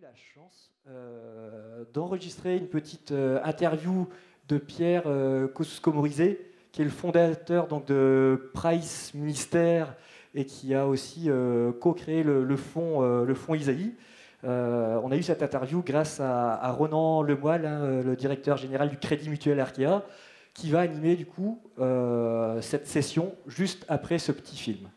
la chance d'enregistrer une petite interview de Pierre Kosciusko-Morizet, qui est le fondateur donc, de Price Ministère et qui a aussi co-créé le, fonds, le fonds Isaïe. on a eu cette interview grâce à, Ronan Lemoyle, hein, le directeur général du Crédit Mutuel Arkea, qui va animer du coup cette session juste après ce petit film.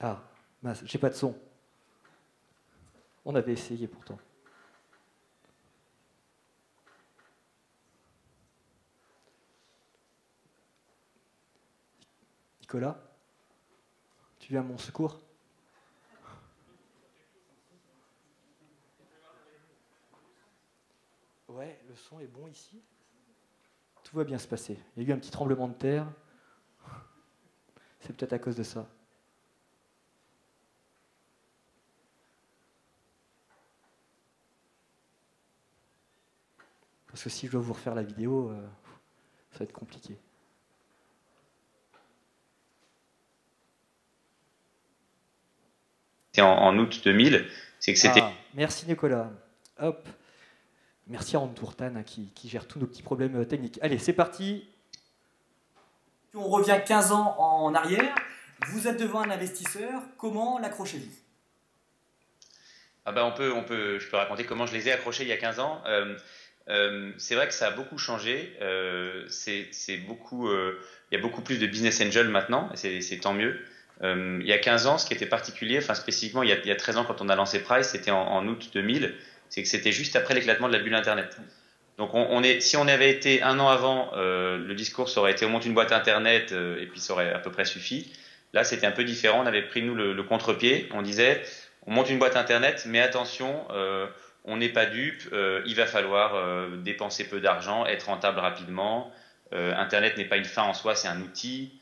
Ah, mince, j'ai pas de son. On avait essayé pourtant. Nicolas, tu viens à mon secours? Ouais, le son est bon ici. Tout va bien se passer. Il y a eu un petit tremblement de terre. C'est peut-être à cause de ça. Parce que si je dois vous refaire la vidéo, euh, ça va être compliqué. C'est en, août 2000. C'est que c'était. Ah, merci Nicolas. Hop. Merci à Tourtan hein, qui, gère tous nos petits problèmes euh, techniques. Allez, c'est parti. On revient 15 ans en arrière. Vous êtes devant un investisseur. Comment l'accrochez-vous? Ah ben on peut, on peut, je peux raconter comment je les ai accrochés il y a 15 ans. Euh, euh, c'est vrai que ça a beaucoup changé. Euh, c'est beaucoup, euh, il y a beaucoup plus de business angel maintenant, et c'est tant mieux. il y a 15 ans, ce qui était particulier, enfin spécifiquement il y a, il y a 13 ans quand on a lancé Price, c'était en, août 2000, c'est que c'était juste après l'éclatement de la bulle Internet. Donc on, on, est, si on avait été un an avant, le discours aurait été on monte une boîte Internet et puis ça aurait à peu près suffi. Là, c'était un peu différent. On avait pris nous le, contre-pied. On disait on monte une boîte Internet, mais attention. On n'est pas dupe, euh, il va falloir euh, dépenser peu d'argent, être rentable rapidement. Euh, Internet n'est pas une fin en soi, c'est un outil.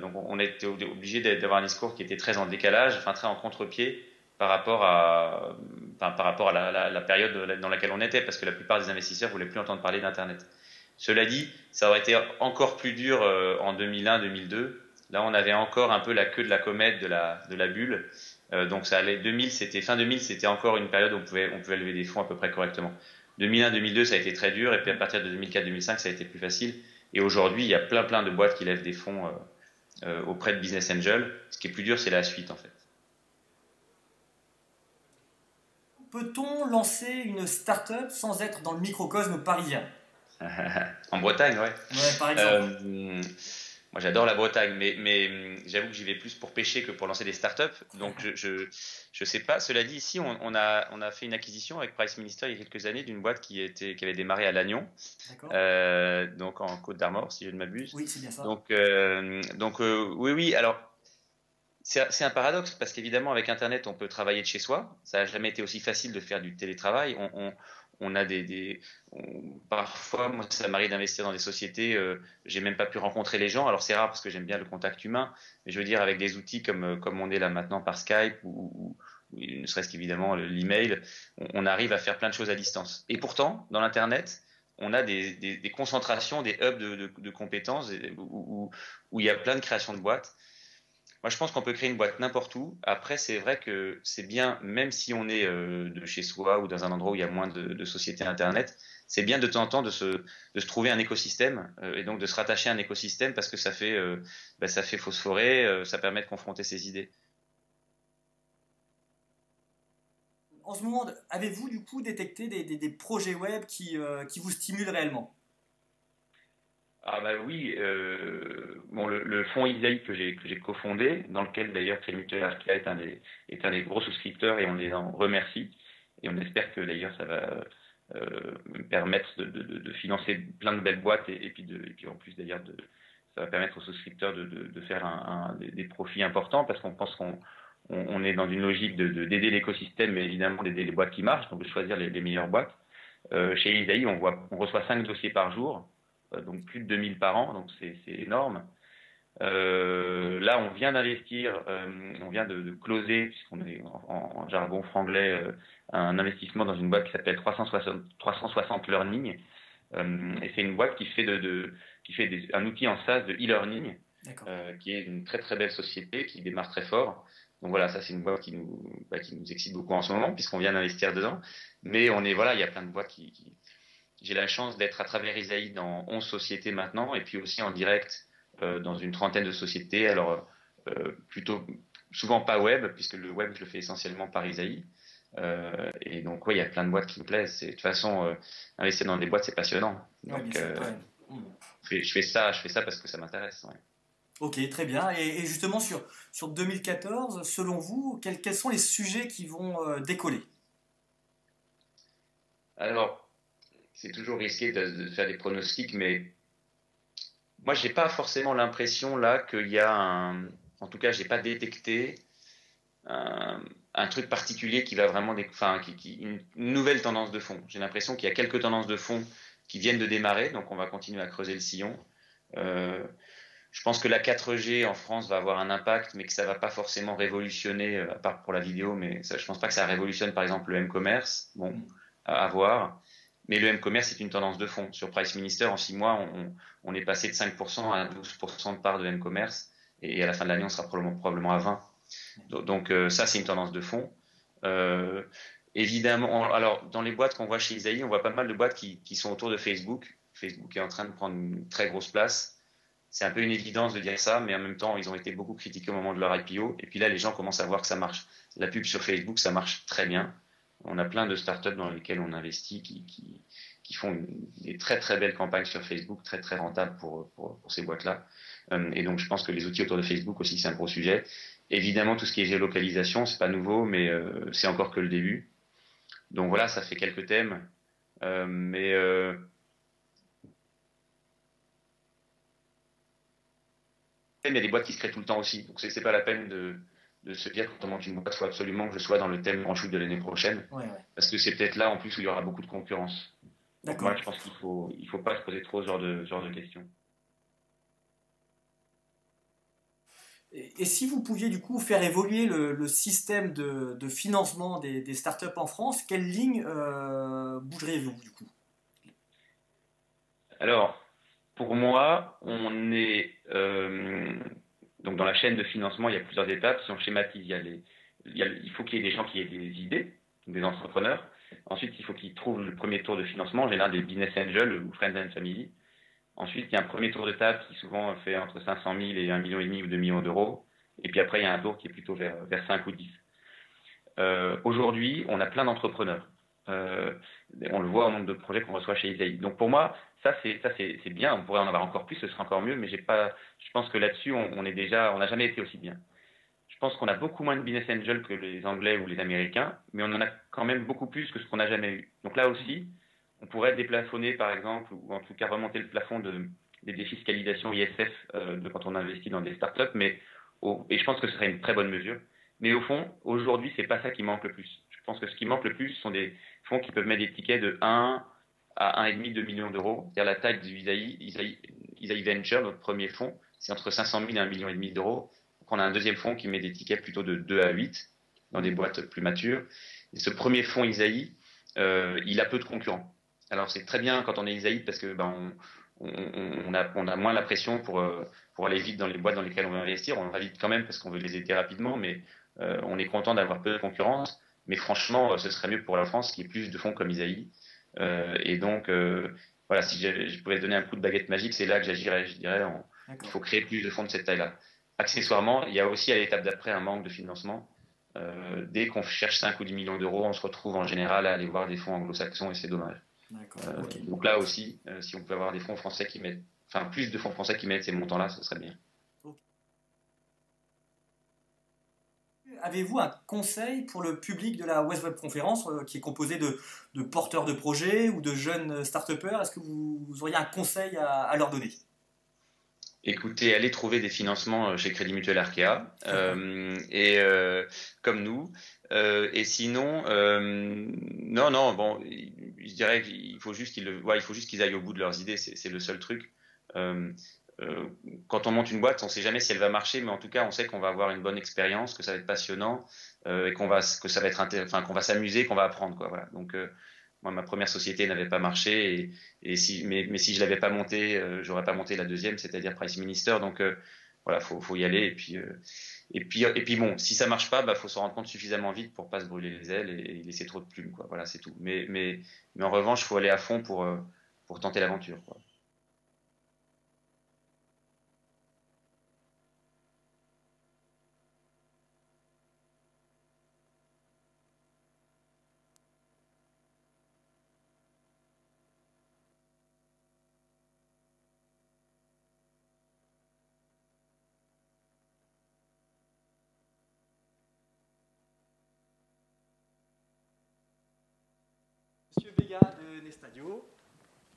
donc on était obligé d'avoir un discours qui était très en décalage, enfin très en contre-pied par rapport à, par rapport à la, période dans laquelle on était, parce que la plupart des investisseurs voulaient plus entendre parler d'Internet. Cela dit, ça aurait été encore plus dur en 2001-2002. Là, on avait encore un peu la queue de la comète de la, de la bulle. Euh, donc ça allait 2000, c'était fin 2000, c'était encore une période où on pouvait, on pouvait lever des fonds à peu près correctement. 2001, 2002, ça a été très dur, et puis à partir de 2004, 2005, ça a été plus facile. Et aujourd'hui, il y a plein plein de boîtes qui lèvent des fonds euh, euh, auprès de business angel. Ce qui est plus dur, c'est la suite en fait. Peut-on lancer une start-up sans être dans le microcosme parisien? En Bretagne, ouais. Ouais, par exemple. Moi, j'adore la Bretagne, mais, mais hum, j'avoue que j'y vais plus pour pêcher que pour lancer des startups. Donc, je, je, sais pas. Cela dit, ici, on, a, on a fait une acquisition avec Price Minister il y a quelques années d'une boîte qui, était, qui avait démarré à Lannion, euh, donc en Côte d'Armor, si je ne m'abuse. Oui, c'est bien ça. Donc, euh, donc euh, oui, oui. Alors, c'est un paradoxe parce qu'évidemment, avec Internet, on peut travailler de chez soi. Ça n'a jamais été aussi facile de faire du télétravail. On, on a des, parfois moi ça m'arrive d'investir dans des sociétés euh, j'ai même pas pu rencontrer les gens. Alors c'est rare parce que j'aime bien le contact humain mais je veux dire avec des outils comme euh, comme on est là maintenant par Skype ou, ne serait-ce qu'évidemment l'email on, on, arrive à faire plein de choses à distance. Et pourtant dans l'internet on a des, des, concentrations des hubs de, de, compétences où, où, il y a plein de créations de boîtes moi, je pense qu'on peut créer une boîte n'importe où. Après, c'est vrai que c'est bien, même si on est euh, de chez soi ou dans un endroit où il y a moins de, sociétés Internet, c'est bien de temps en temps de se, trouver un écosystème euh, et donc de se rattacher à un écosystème parce que ça fait, euh, bah, fait phosphorer, ça permet de confronter ses idées. En ce moment, avez-vous du coup détecté des, projets web qui vous stimulent réellement? Ah bah oui, euh, bon, le, le fonds Isaïe que j'ai que j'ai cofondé, dans lequel d'ailleurs Crédit Arkea est un des est un des gros souscripteurs et on les en remercie et on espère que d'ailleurs ça va euh, permettre de, de, de, financer plein de belles boîtes et, et puis de et puis en plus d'ailleurs de ça va permettre aux souscripteurs de, de faire un, un, des, profits importants parce qu'on pense qu'on on, est dans une logique de d'aider l'écosystème mais évidemment d'aider les boîtes qui marchent donc de choisir les, les meilleures boîtes. Euh, chez Isaïe on voit on reçoit cinq dossiers par jour donc plus de 2000 par an, donc c'est énorme. Euh, là, on vient d'investir, euh, on vient de, de closer, puisqu'on est en, jargon franglais, un investissement dans une boîte qui s'appelle 360, 360 Learning, et c'est une boîte qui fait, de, qui fait un outil en SaaS de e-learning, qui est une très très belle société, qui démarre très fort. Donc voilà, ça c'est une boîte qui nous, bah, qui nous excite beaucoup en ce moment, puisqu'on vient d'investir dedans. Mais on est, voilà, il y a plein de boîtes qui, j'ai la chance d'être à travers Isaïe dans 11 sociétés maintenant, et puis aussi en direct euh, dans une trentaine de sociétés. Alors, euh, plutôt souvent pas web, puisque le web, je le fais essentiellement par Isaïe. Euh, et donc, oui, il y a plein de boîtes qui me plaisent. De toute façon, investir dans des boîtes, c'est passionnant. Donc, je, fais, ça, je fais ça parce que ça m'intéresse. Ok, très bien. Et, justement, sur, sur 2014, selon vous, quels, quels sont les sujets qui vont décoller? Alors, c'est toujours risqué de, faire des pronostics, mais moi, j'ai pas forcément l'impression là qu'il y a un. En tout cas, j'ai pas détecté un, truc particulier qui va vraiment. Enfin, qui, une nouvelle tendance de fond. J'ai l'impression qu'il y a quelques tendances de fond qui viennent de démarrer, donc on va continuer à creuser le sillon. Euh, je pense que la 4G en France va avoir un impact, mais que ça va pas forcément révolutionner, euh, à part pour la vidéo, mais ça, je pense pas que ça révolutionne par exemple le M-commerce. Bon, à voir. Mais le M-commerce est une tendance de fond. Sur Price Minister, en six mois, on, est passé de 5% à 12% de part de M-commerce. Et à la fin de l'année, on sera probablement, à 20%. Donc, euh, ça, c'est une tendance de fond. Euh, évidemment, alors dans les boîtes qu'on voit chez Isaïe, on voit pas mal de boîtes qui, sont autour de Facebook. Facebook est en train de prendre une très grosse place. C'est un peu une évidence de dire ça, mais en même temps, ils ont été beaucoup critiqués au moment de leur IPO. Et puis là, les gens commencent à voir que ça marche. La pub sur Facebook, ça marche très bien on a plein de startups dans lesquelles on investit qui, font des très très belles campagnes sur Facebook, très très rentables pour, pour, ces boîtes-là. Euh, et donc je pense que les outils autour de Facebook aussi c'est un gros sujet. Évidemment tout ce qui est géolocalisation c'est pas nouveau mais euh, c'est encore que le début. Donc voilà ça fait quelques thèmes, euh, mais il y a des boîtes qui se créent tout le temps aussi. Donc c'est pas la peine de de se dire monte une boîte, il faut absolument que je sois dans le thème en chute de l'année prochaine. Parce que c'est peut-être là en plus où il y aura beaucoup de concurrence. D'accord. Moi, je pense qu'il ne faut, il faut pas se poser trop ce genre de, genre de questions. Et, si vous pouviez du coup faire évoluer le, système de, de, financement des, des, startups en France, quelle ligne euh, bougeriez-vous du coup? Alors, pour moi, on est euh, donc dans la chaîne de financement, il y a plusieurs étapes. Si on schématise, il, y a les, il, faut qu'il y ait des gens qui aient des idées, des entrepreneurs. Ensuite, il faut qu'ils trouvent le premier tour de financement, en général des business angels ou friends and family. Ensuite, il y a un premier tour de table qui souvent fait entre 500 000 et 1,5 million ou 2 millions d'euros. Et puis après, il y a un tour qui est plutôt vers, vers 5 ou 10. Euh, Aujourd'hui, on a plein d'entrepreneurs. Euh, on le voit au nombre de projets qu'on reçoit chez Isaïe. Donc pour moi, ça c'est bien. On pourrait en avoir encore plus, ce serait encore mieux. Mais j'ai pas. Je pense que là-dessus, on, est déjà, on n'a jamais été aussi bien. Je pense qu'on a beaucoup moins de business angels que les Anglais ou les Américains, mais on en a quand même beaucoup plus que ce qu'on n'a jamais eu. Donc là aussi, on pourrait déplafonner par exemple, ou en tout cas remonter le plafond de, des défiscalisations ISF euh, quand on investit dans des startups, mais et je pense que ce serait une très bonne mesure. Mais au fond, aujourd'hui, c'est pas ça qui manque le plus. Je pense que ce qui manque le plus sont des fonds qui peuvent mettre des tickets de 1 à 1,5 2 millions d'euros. C'est-à-dire la taille du Isaïe, Venture, notre premier fonds, c'est entre 500 000 et 1,5 million d'euros. On a un deuxième fonds qui met des tickets plutôt de 2 à 8 dans des boîtes plus matures. Et ce premier fonds Isaïe, euh, il a peu de concurrents. Alors c'est très bien quand on est Isaïe parce que ben, on, a, on, a, moins la pression pour, euh, pour aller vite dans les boîtes dans lesquelles on veut investir. On va vite quand même parce qu'on veut les aider rapidement, mais euh, on est content d'avoir peu de concurrence. Mais franchement, euh, ce serait mieux pour la France qu'il y ait plus de fonds comme Isaïe. Euh, et donc, euh, voilà, si je pouvais donner un coup de baguette magique, c'est là que j'agirais. Je dirais, il faut créer plus de fonds de cette taille-là. Accessoirement, il y a aussi à l'étape d'après un manque de financement. dès qu'on cherche 5 ou 10 millions d'euros, on se retrouve en général à aller voir des fonds anglo-saxons et c'est dommage. Donc là aussi, si on peut avoir des fonds français qui mettent, enfin plus de fonds français qui mettent ces montants-là, ce serait bien. Avez-vous un conseil pour le public de la West Web Conférence euh, qui est composé de, porteurs de projets ou de jeunes start Est-ce que vous, auriez un conseil à, leur donner? Écoutez, allez trouver des financements euh, chez Crédit Mutuel Arkea euh, et comme nous. et sinon, non, non, bon, je dirais qu'il faut juste qu'ils, il faut juste qu'ils aillent au bout de leurs idées. C'est le seul truc. Euh, quand on monte une boîte, on ne sait jamais si elle va marcher, mais en tout cas, on sait qu'on va avoir une bonne expérience, que ça va être passionnant euh, et qu'on va que ça va être enfin qu'on va s'amuser, qu'on va apprendre quoi. Voilà. Donc euh, moi, ma première société n'avait pas marché, et, si, mais, mais si je l'avais pas monté, j'aurais pas monté la deuxième, c'est-à-dire Price Minister. Donc voilà, faut, faut y aller. Et puis, et puis, et puis bon, si ça marche pas, bah faut se rendre compte suffisamment vite pour pas se brûler les ailes et, laisser trop de plumes, quoi. Voilà, c'est tout. Mais, mais, mais en revanche, faut aller à fond pour, pour tenter l'aventure, quoi. Monsieur Vega de Nestadio,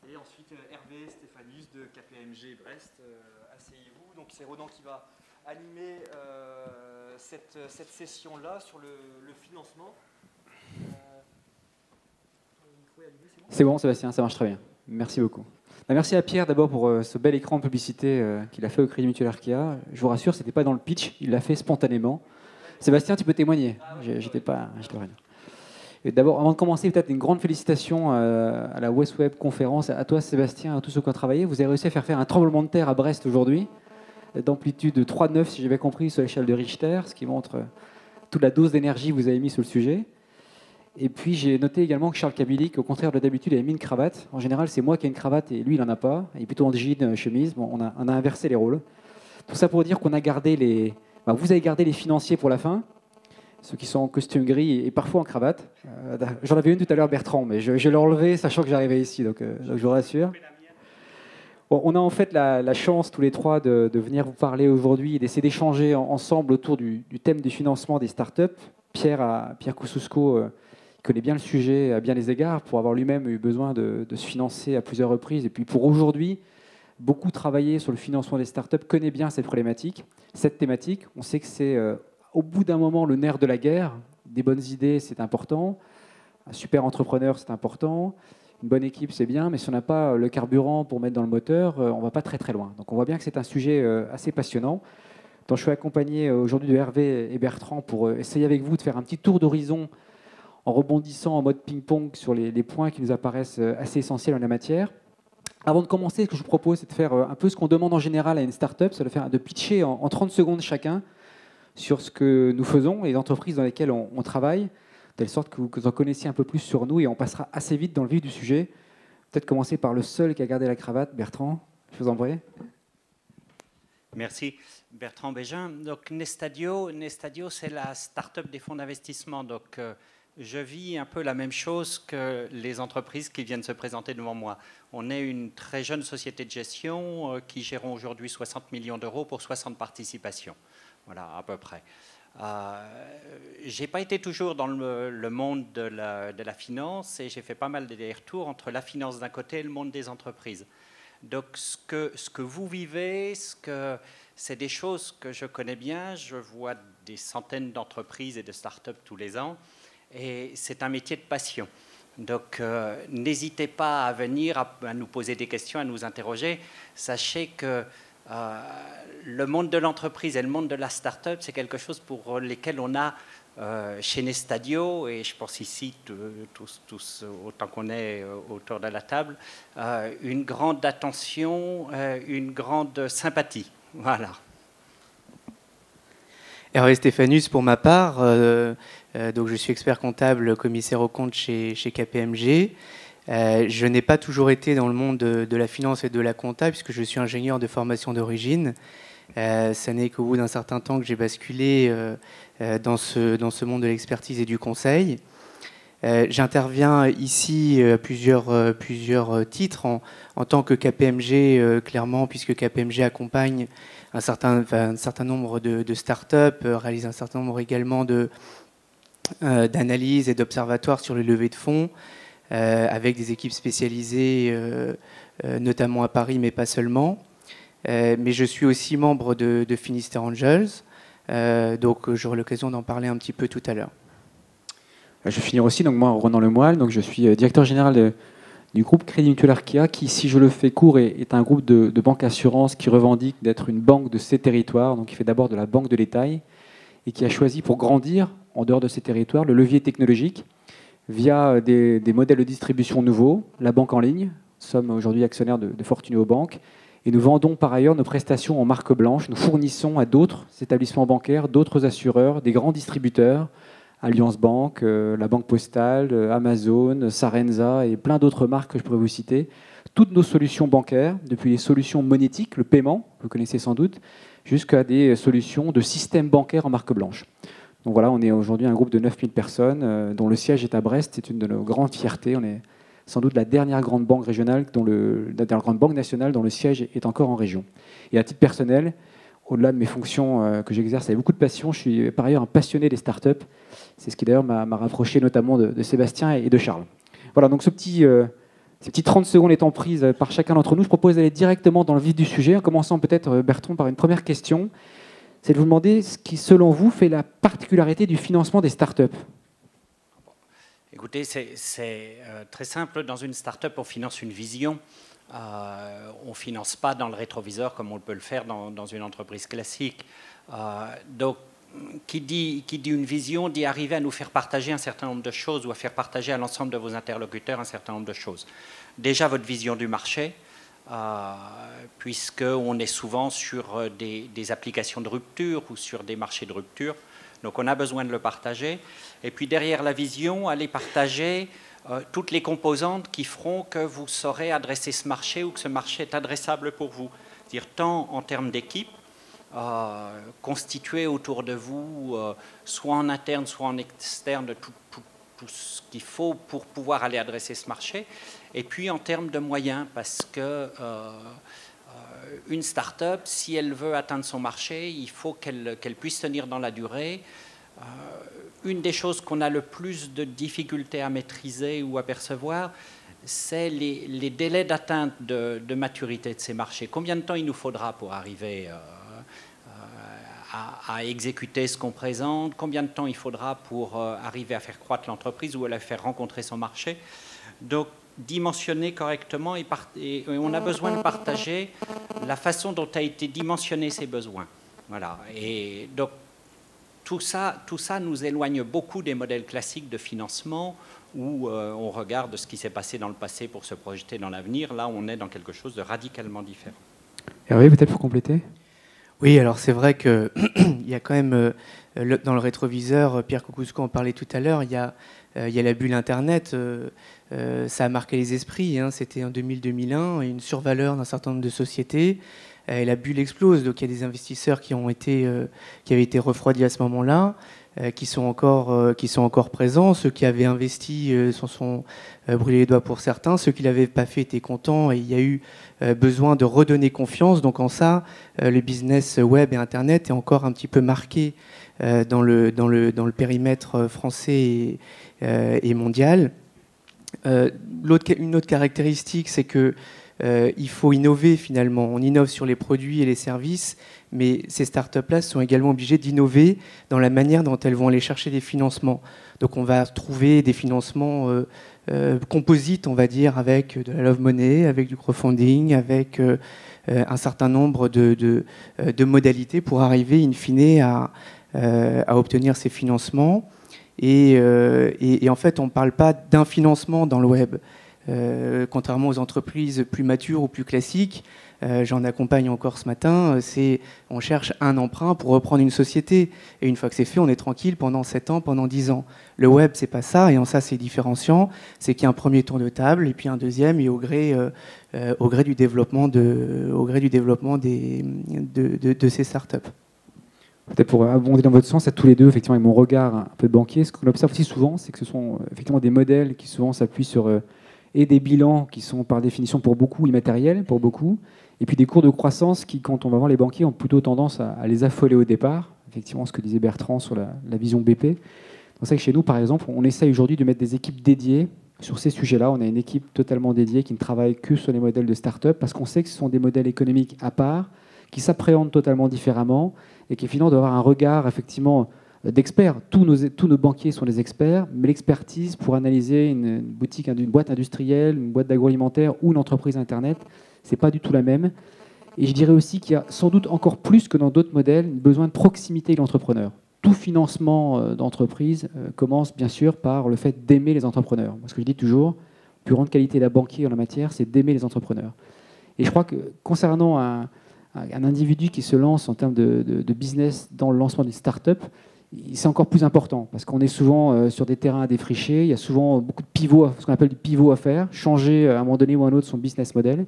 et ensuite euh, Hervé KPMG Brest, euh, asseyez-vous. Donc c'est Ronan qui va animer euh, cette, cette session-là sur le, le financement. c'est bon, Sébastien, ça marche très bien. Merci beaucoup. Bah, merci à Pierre d'abord pour ce bel écran de publicité qu'il a fait au Crédit Mutuel Arkea. Je vous rassure, ce n'était pas dans le pitch, il l'a fait spontanément. Sébastien, tu peux témoigner. J'étais pas, j'étais rien. D'abord, avant de commencer, peut-être une grande félicitation euh, à la West Web conférence, à toi Sébastien, à tous ceux qui ont travaillé. Vous avez réussi à faire faire un tremblement de terre à Brest aujourd'hui, d'amplitude de 3,9 si j'ai bien compris sur l'échelle de Richter, ce qui montre euh, toute la dose d'énergie que vous avez mis sur le sujet. Et puis j'ai noté également que Charles Kabilik, au contraire de d'habitude, avait mis une cravate. En général, c'est moi qui ai une cravate et lui, il n'en a pas. Il est plutôt en jean, euh, chemise. Bon, on, a, on a inversé les rôles. Tout ça pour dire qu'on a gardé les. vous avez gardé les financiers pour la fin ceux qui sont en costume gris et parfois en cravate. Euh, j'en avais une tout à l'heure, Bertrand, mais je, l'ai enlevé sachant que j'arrivais ici, donc, euh, je vous rassure. on a en fait la, chance tous les trois de, venir vous parler aujourd'hui et d'essayer d'échanger ensemble autour du, thème du financement des startups. Pierre, Pierre Kousousko euh, connaît bien le sujet à bien les égards pour avoir lui-même eu besoin de, de, se financer à plusieurs reprises et puis pour aujourd'hui beaucoup travailler sur le financement des startups, connaît bien cette problématique, cette thématique. On sait que c'est au bout d'un moment le nerf de la guerre. Des bonnes idées, c'est important. Un super entrepreneur, c'est important. Une bonne équipe, c'est bien, mais si on n'a pas le carburant pour mettre dans le moteur, euh, on ne va pas très très loin. Donc on voit bien que c'est un sujet euh, assez passionnant. Donc je suis accompagné euh, aujourd'hui de Hervé et Bertrand pour essayer avec vous de faire un petit tour d'horizon en rebondissant en mode ping-pong sur les, points qui nous apparaissent assez essentiels en la matière. Avant de commencer, ce que je vous propose, c'est de faire un peu ce qu'on demande en général à une startup, c'est de, faire, de pitcher en 30 secondes chacun sur ce que nous faisons et les entreprises dans lesquelles on, travaille, de telle sorte que vous, en connaissiez un peu plus sur nous et on passera assez vite dans le vif du sujet. Peut-être commencer par le seul qui a gardé la cravate, Bertrand. Je vous en prie. Merci. Bertrand Bégin. Donc Nestadio, Nestadio c'est la start-up des fonds d'investissement. Donc euh, je vis un peu la même chose que les entreprises qui viennent se présenter devant moi. On est une très jeune société de gestion euh, qui gérons aujourd'hui 60 millions d'euros pour 60 participations. Voilà, à peu près. Euh, j'ai pas été toujours dans le, monde de la, finance et j'ai fait pas mal de retours entre la finance d'un côté et le monde des entreprises. Donc ce que, vous vivez, c'est des choses que je connais bien. Je vois des centaines d'entreprises et de start-up tous les ans et c'est un métier de passion. Donc euh, n'hésitez pas à venir, à, nous poser des questions, à nous interroger. Sachez que euh, le monde de l'entreprise et le monde de la start-up, c'est quelque chose pour lesquels on a euh, chez Nestadio, et je pense ici, tous, tous autant qu'on est autour de la table, une grande attention, une grande sympathie. Voilà. Hervé Stéphanus, pour ma part, donc je suis expert comptable, commissaire au compte chez, KPMG. Euh, je n'ai pas toujours été dans le monde de, la finance et de la compta, puisque je suis ingénieur de formation d'origine. Euh, ce n'est qu'au bout d'un certain temps que j'ai basculé euh, euh, dans, ce, dans ce monde de l'expertise et du conseil. J'interviens ici à plusieurs, plusieurs titres en, en, tant que KPMG, clairement, puisque KPMG accompagne un certain, nombre de, de start-up, réalise un certain nombre également d'analyses et d'observatoires sur les levées de fonds. Euh, avec des équipes spécialisées, euh, euh, notamment à Paris, mais pas seulement. mais je suis aussi membre de, de Angels, donc j'aurai l'occasion d'en parler un petit peu tout à l'heure. Je vais finir aussi, donc moi, Ronan Lemoyle, donc je suis directeur général du groupe Crédit Mutuel Arkea, qui, si je le fais court, est, un groupe de, de banques assurances qui revendique d'être une banque de ces territoires, donc qui fait d'abord de la banque de l'étail, et qui a choisi pour grandir en dehors de ces territoires le levier technologique via des, modèles de distribution nouveaux, la banque en ligne. Nous sommes aujourd'hui actionnaires de, de Fortuneo Bank. Et nous vendons par ailleurs nos prestations en marque blanche. Nous fournissons à d'autres établissements bancaires, d'autres assureurs, des grands distributeurs, Alliance Bank, euh, la Banque Postale, euh, Amazon, Sarenza et plein d'autres marques que je pourrais vous citer. Toutes nos solutions bancaires, depuis les solutions monétiques, le paiement, vous connaissez sans doute, jusqu'à des solutions de système bancaire en marque blanche. Donc voilà, on est aujourd'hui un groupe de 9000 personnes euh, dont le siège est à Brest. C'est une de nos grandes fiertés. On est sans doute la dernière grande banque régionale, la dernière grande banque nationale dont le siège est encore en région. Et à titre personnel, au-delà de mes fonctions euh, que j'exerce avec beaucoup de passion, je suis par ailleurs un passionné des startups. C'est ce qui d'ailleurs m'a rapproché notamment de, Sébastien et de Charles. Voilà, donc ce petit, euh, ces petits 30 secondes étant prises par chacun d'entre nous, je propose d'aller directement dans le vif du sujet, en commençant peut-être, euh, Bertrand, par une première question. C'est de vous demander ce qui, selon vous, fait la particularité du financement des startups. Écoutez, c'est très simple. Dans une startup, on finance une vision. Euh, on ne finance pas dans le rétroviseur comme on peut le faire dans, une entreprise classique. Euh, donc, qui dit, une vision dit arriver à nous faire partager un certain nombre de choses ou à faire partager à l'ensemble de vos interlocuteurs un certain nombre de choses. Déjà, votre vision du marché, euh, puisqu'on est souvent sur des, des, applications de rupture ou sur des marchés de rupture. Donc, on a besoin de le partager. Et puis, derrière la vision, aller partager euh, toutes les composantes qui feront que vous saurez adresser ce marché ou que ce marché est adressable pour vous. Dire tant en termes d'équipe, euh, constituée autour de vous, euh, soit en interne, soit en externe, tout, ce qu'il faut pour pouvoir aller adresser ce marché. Et puis en termes de moyens, parce que une start-up, si elle veut atteindre son marché, il faut qu'elle puisse tenir dans la durée une des choses qu'on a le plus de difficultés à maîtriser ou à percevoir, c'est les, délais d'atteinte de, maturité de ces marchés. Combien de temps il nous faudra pour arriver euh, euh, à, exécuter ce qu'on présente? Combien de temps il faudra pour euh, arriver à faire croître l'entreprise ou à la faire rencontrer son marché? Donc, dimensionner correctement et, et, on a besoin de partager la façon dont a été dimensionné ces besoins. Voilà. Et donc, tout ça, tout ça nous éloigne beaucoup des modèles classiques de financement où euh, on regarde ce qui s'est passé dans le passé pour se projeter dans l'avenir. Là, on est dans quelque chose de radicalement différent. Hervé, peut-être pour compléter? Oui, alors c'est vrai qu'il y a quand même, euh, dans le rétroviseur, Pierre Koukousko en parlait tout à l'heure, il y a, euh, il y a la bulle Internet. ça a marqué les esprits. Hein. C'était en 2000-2001, une survaleur d'un certain nombre de sociétés. Euh, et la bulle explose. Donc il y a des investisseurs qui, ont été, euh, qui avaient été refroidis à ce moment-là, euh, qui, sont encore, qui sont encore présents. Ceux qui avaient investi s'en sont brûlés les doigts pour certains. Ceux qui ne l'avaient pas fait étaient contents et il y a eu besoin de redonner confiance. Donc en ça, le business web et Internet est encore un petit peu marqué dans, le, dans, le, dans le périmètre français et, mondial. une autre caractéristique, c'est que euh, il faut innover finalement. On innove sur les produits et les services, mais ces startups-là sont également obligées d'innover dans la manière dont elles vont aller chercher des financements. Donc on va trouver des financements euh, euh, composites, on va dire, avec de la love money, avec du crowdfunding, avec un certain nombre de, modalités pour arriver in fine à, obtenir ces financements. Et, et en fait, on ne parle pas d'un financement dans le web. Euh, contrairement aux entreprises plus matures ou plus classiques, euh, j'en accompagne encore ce matin, euh, c'est on cherche un emprunt pour reprendre une société. Et une fois que c'est fait, on est tranquille pendant 7 ans, pendant 10 ans. Le web, c'est pas ça, et en ça, c'est différenciant. C'est qu'il y a un premier tour de table, et puis un deuxième, et au gré, du développement, de, des, de, de, ces startups. Peut-être pour abonder dans votre sens, à tous les deux, effectivement, avec mon regard un peu banquier, ce qu'on observe aussi souvent, c'est que ce sont effectivement des modèles qui souvent s'appuient sur et des bilans qui sont par définition pour beaucoup immatériels, pour beaucoup, et puis des cours de croissance qui, quand on va voir les banquiers, ont plutôt tendance à, les affoler au départ. Effectivement, ce que disait Bertrand sur la, vision BP. C'est que chez nous, par exemple, on essaye aujourd'hui de mettre des équipes dédiées sur ces sujets-là. On a une équipe totalement dédiée qui ne travaille que sur les modèles de start-up parce qu'on sait que ce sont des modèles économiques à part, qui s'appréhendent totalement différemment et qui finalement doivent avoir un regard effectivement d'experts. Tous nos, banquiers sont des experts, mais l'expertise pour analyser une, boutique, une boîte industrielle, une boîte d'agroalimentaire ou une entreprise Internet, c'est pas du tout la même. Et je dirais aussi qu'il y a sans doute encore plus que dans d'autres modèles besoin de proximité de l'entrepreneur. tout financement d'entreprise commence bien sûr par le fait d'aimer les entrepreneurs. Parce que je dis toujours, plus grande qualité d'un banquier en la matière, c'est d'aimer les entrepreneurs. Et je crois que concernant un, individu qui se lance en termes de, de business dans le lancement d'une start-up, c'est encore plus important parce qu'on est souvent euh, sur des terrains à défricher. Il y a souvent beaucoup de pivots, ce qu'on appelle du pivot à faire, changer euh, à un moment donné ou à un autre son business model.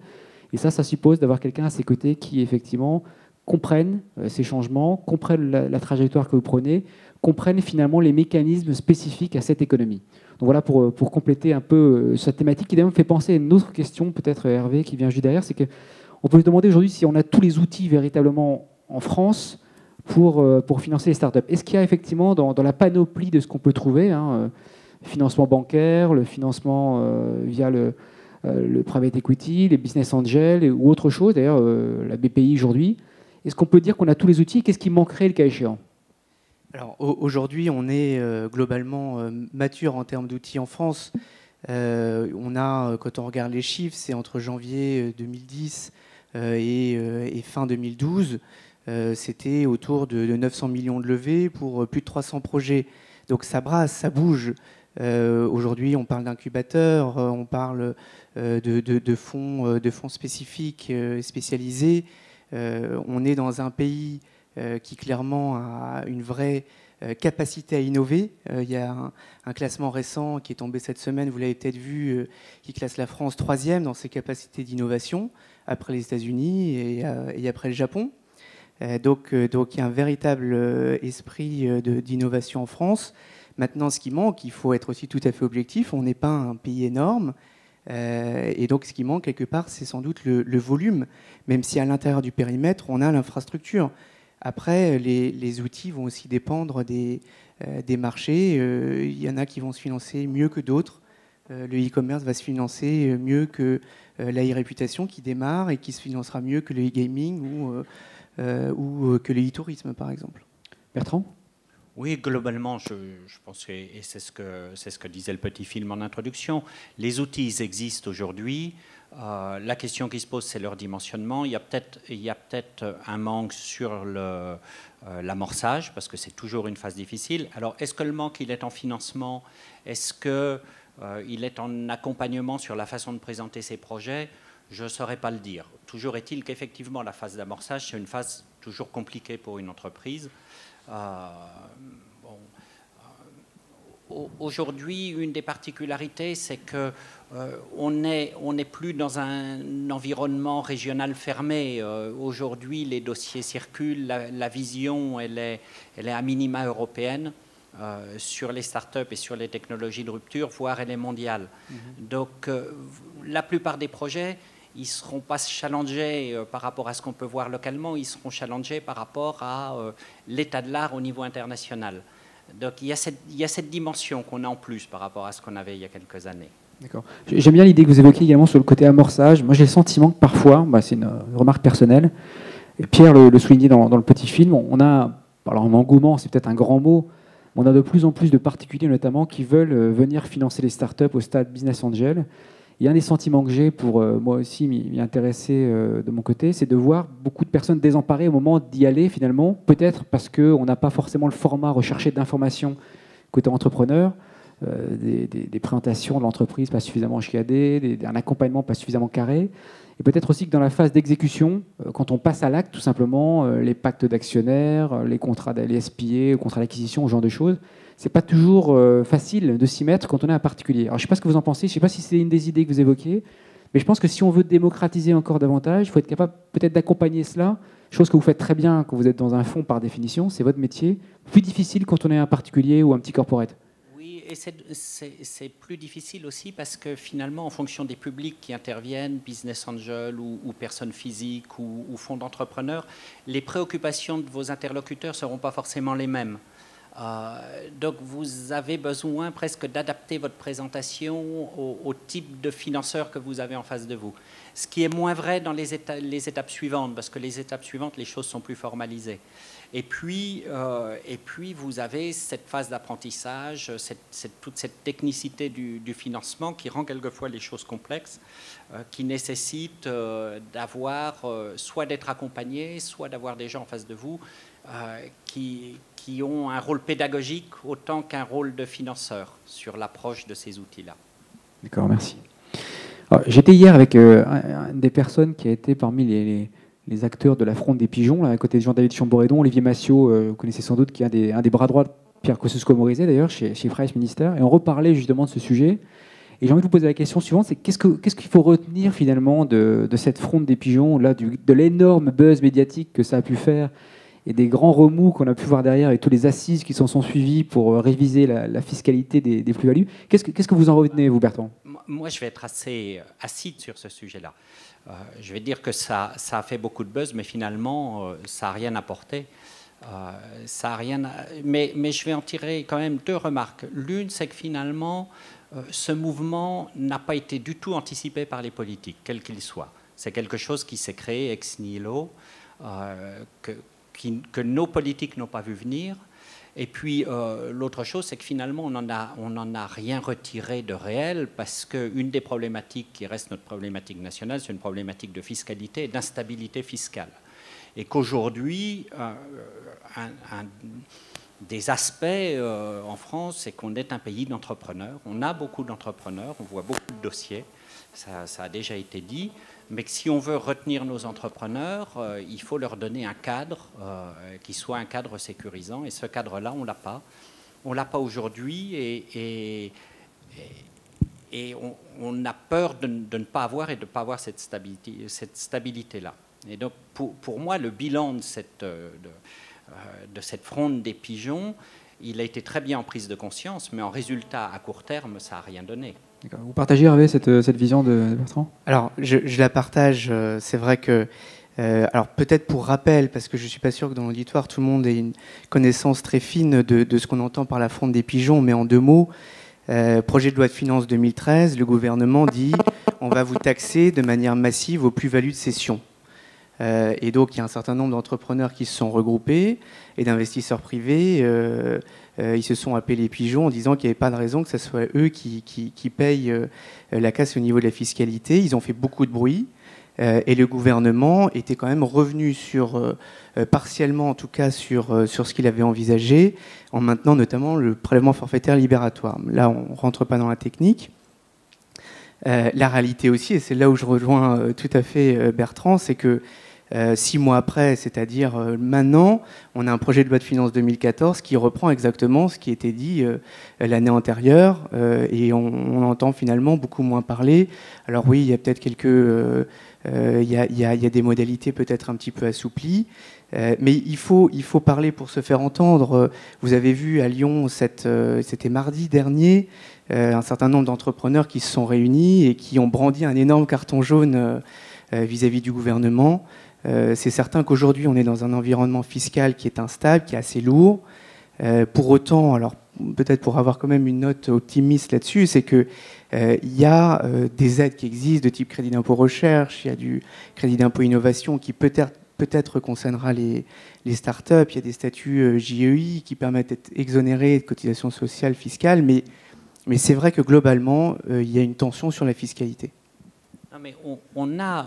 Et ça, ça suppose d'avoir quelqu'un à ses côtés qui effectivement comprenne euh, ces changements, comprenne la, trajectoire que vous prenez, comprenne finalement les mécanismes spécifiques à cette économie. Donc voilà pour, pour compléter un peu cette thématique qui d'ailleurs me fait penser à une autre question, peut-être Hervé, qui vient juste derrière, c'est qu'on peut se demander aujourd'hui si on a tous les outils véritablement en France pour, euh, pour financer les startups. Est-ce qu'il y a effectivement dans, la panoplie de ce qu'on peut trouver, hein, euh, financement bancaire, le financement euh, via le, private equity, les business angels ou autre chose, d'ailleurs la BPI aujourd'hui, est-ce qu'on peut dire qu'on a tous les outils? Qu'est-ce qui manquerait le cas échéant? Alors aujourd'hui, on est globalement mature en termes d'outils en France. on a, quand on regarde les chiffres, c'est entre janvier 2010 et, et, fin 2012. Euh, c'était autour de, 900 millions de levées pour euh, plus de 300 projets. Donc ça brasse, ça bouge. Euh, aujourd'hui, on parle d'incubateurs, on parle de, fonds, de fonds spécifiques spécialisés. on est dans un pays qui clairement a une vraie capacité à innover. il y a un, classement récent qui est tombé cette semaine, vous l'avez peut-être vu, qui classe la France troisième dans ses capacités d'innovation, après les États-Unis et, après le Japon. Euh, donc, euh, donc il y a un véritable euh, esprit d'innovation en France. Maintenant, ce qui manque, il faut être aussi tout à fait objectif, on n'est pas un pays énorme. et donc, ce qui manque quelque part, c'est sans doute le, volume, même si à l'intérieur du périmètre, on a l'infrastructure. Après, les, outils vont aussi dépendre des, marchés. Il y en a qui vont se financer mieux que d'autres. le e-commerce va se financer mieux que la e-réputation qui démarre et qui se financera mieux que le e-gaming ou ou euh, que le e-tourisme, par exemple. Bertrand? Oui, globalement, je, pense, et c'est ce, que, ce que disait le petit film en introduction, les outils existent aujourd'hui. Euh, la question qui se pose, c'est leur dimensionnement. Il y a peut-être peut un manque sur l'amorçage, parce que c'est toujours une phase difficile. Alors, est-ce que le manque, il est en financement? Est-ce qu'il est en accompagnement sur la façon de présenter ces projets? Je ne saurais pas le dire. Toujours est-il qu'effectivement, la phase d'amorçage, c'est une phase toujours compliquée pour une entreprise. Euh, euh, aujourd'hui, une des particularités, c'est que euh, on n'est on plus dans un environnement régional fermé. Aujourd'hui, les dossiers circulent, la, vision, elle est, elle est à minima européenne. sur les startups et sur les technologies de rupture, voire elle est mondiale. Mm-hmm. Donc, la plupart des projets, ils ne seront pas challengés euh, par rapport à ce qu'on peut voir localement, ils seront challengés par rapport à euh, l'état de l'art au niveau international. Donc il y a cette, il y a cette dimension qu'on a en plus par rapport à ce qu'on avait il y a quelques années. D'accord. J'aime bien l'idée que vous évoquez également sur le côté amorçage. Moi j'ai le sentiment que parfois, bah, c'est une remarque personnelle, et Pierre le, soulignait dans, dans, le petit film, on a, alors un engouement, c'est peut-être un grand mot, on a de plus en plus de particuliers notamment qui veulent euh, venir financer les startups au stade business angel. Il y a un des sentiments que j'ai pour euh, moi aussi m'y intéresser euh, de mon côté, c'est de voir beaucoup de personnes désemparées au moment d'y aller finalement, peut-être parce qu'on n'a pas forcément le format recherché d'information côté entrepreneur, euh, des, présentations de l'entreprise pas suffisamment chiadées, un accompagnement pas suffisamment carré, et peut-être aussi que dans la phase d'exécution, quand on passe à l'acte, tout simplement, les pactes d'actionnaires, les contrats d'LSPA, les contrats d'acquisition, ce genre de choses, c'est pas toujours euh, facile de s'y mettre quand on est un particulier. Alors, je sais pas ce que vous en pensez, je ne sais pas si c'est une des idées que vous évoquez, mais je pense que si on veut démocratiser encore davantage, il faut être capable peut-être d'accompagner cela, chose que vous faites très bien quand vous êtes dans un fonds par définition, c'est votre métier, plus difficile quand on est un particulier ou un petit corporate. Oui, et c'est plus difficile aussi parce que finalement, en fonction des publics qui interviennent, business angel ou, personnes physiques ou, ou fonds d'entrepreneurs, les préoccupations de vos interlocuteurs ne seront pas forcément les mêmes. Euh, donc vous avez besoin presque d'adapter votre présentation au, type de financeur que vous avez en face de vous. Ce qui est moins vrai dans les, étapes suivantes, parce que les étapes suivantes, les choses sont plus formalisées. Et puis, euh, et puis vous avez cette phase d'apprentissage, toute cette technicité du, financement qui rend quelquefois les choses complexes, euh, qui nécessite d'avoir, soit d'être accompagné, soit d'avoir des gens en face de vous qui, qui ont un rôle pédagogique autant qu'un rôle de financeur sur l'approche de ces outils-là. D'accord, merci. J'étais hier avec une des personnes qui a été parmi les, les, acteurs de la fronde des pigeons, là, à côté de Jean-David Chamboredon, Olivier Massiot, vous connaissez sans doute, qui est un des, un des bras droits de Pierre Kosciusko-Morizet d'ailleurs, chez, chez Price Minister, et on reparlait justement de ce sujet. Et j'ai envie de vous poser la question suivante, c'est qu'est-ce qu'il ce qu'il faut retenir finalement de, de, cette fronde des pigeons, là, du, de l'énorme buzz médiatique que ça a pu faire et des grands remous qu'on a pu voir derrière et tous les assises qui s'en sont suivis pour euh, réviser la, fiscalité des, plus-values. Qu'est-ce que, vous en retenez, vous, Bertrand? Moi, je vais être assez euh, acide sur ce sujet-là. Euh, je vais dire que ça, ça a fait beaucoup de buzz, mais finalement, ça n'a rien apporté. ça a rien mais, mais, je vais en tirer quand même deux remarques. L'une, c'est que finalement, ce mouvement n'a pas été du tout anticipé par les politiques, quels qu'ils soient. C'est quelque chose qui s'est créé ex nihilo, que, que nos politiques n'ont pas vu venir. Et puis euh, l'autre chose, c'est que finalement, on n'en a, rien retiré de réel parce qu'une des problématiques qui reste notre problématique nationale, c'est une problématique de fiscalité et d'instabilité fiscale. Et qu'aujourd'hui, euh, un, des aspects euh, en France, c'est qu'on est un pays d'entrepreneurs. On a beaucoup d'entrepreneurs, on voit beaucoup de dossiers, ça a déjà été dit mais que si on veut retenir nos entrepreneurs, euh, il faut leur donner un cadre euh, qui soit un cadre sécurisant. Et ce cadre-là, on ne l'a pas. On ne l'a pas aujourd'hui et, on, a peur de, ne pas avoir et de ne pas avoir cette stabilité-là. Et donc, pour, moi, le bilan de cette, euh, de cette fronde des pigeons, il a été très bien en prise de conscience, mais en résultat, à court terme, ça n'a rien donné. Vous partagez, Hervé, cette, cette vision de Bertrand? Alors, je, la partage. Euh, c'est vrai que, euh, alors peut-être pour rappel, parce que je ne suis pas sûr que dans l'auditoire, tout le monde ait une connaissance très fine de, ce qu'on entend par la fronde des pigeons, mais en deux mots, euh, projet de loi de finances 2013, le gouvernement dit on va vous taxer de manière massive aux plus-values de cession. et donc, il y a un certain nombre d'entrepreneurs qui se sont regroupés et d'investisseurs privés euh, ils se sont appelés pigeons en disant qu'il n'y avait pas de raison que ce soit eux qui, payent euh, la casse au niveau de la fiscalité. Ils ont fait beaucoup de bruit. Euh, et le gouvernement était quand même revenu sur, partiellement en tout cas sur ce qu'il avait envisagé, en maintenant notamment le prélèvement forfaitaire libératoire. Là, on ne rentre pas dans la technique. la réalité aussi, et c'est là où je rejoins tout à fait Bertrand, c'est que euh, six mois après, c'est-à-dire euh, maintenant, on a un projet de loi de finances 2014 qui reprend exactement ce qui était dit euh, l'année antérieure et on, entend finalement beaucoup moins parler. Alors oui, il y a peut-être quelques... il y, a, des modalités peut-être un petit peu assouplies, mais il faut, il faut parler pour se faire entendre. Vous avez vu à Lyon, c'était mardi dernier, un certain nombre d'entrepreneurs qui se sont réunis et qui ont brandi un énorme carton jaune vis à -vis du gouvernement. Euh, c'est certain qu'aujourd'hui, on est dans un environnement fiscal qui est instable, qui est assez lourd. Euh, pour autant, alors peut-être pour avoir quand même une note optimiste là-dessus, c'est qu'il euh, y a des aides qui existent de type crédit d'impôt recherche, il y a du crédit d'impôt innovation qui peut-être concernera les, startups, il y a des statuts JEI qui permettent d'être exonérés de cotisations sociales, fiscales, mais, c'est vrai que globalement, il y a une tension sur la fiscalité. Non, mais on a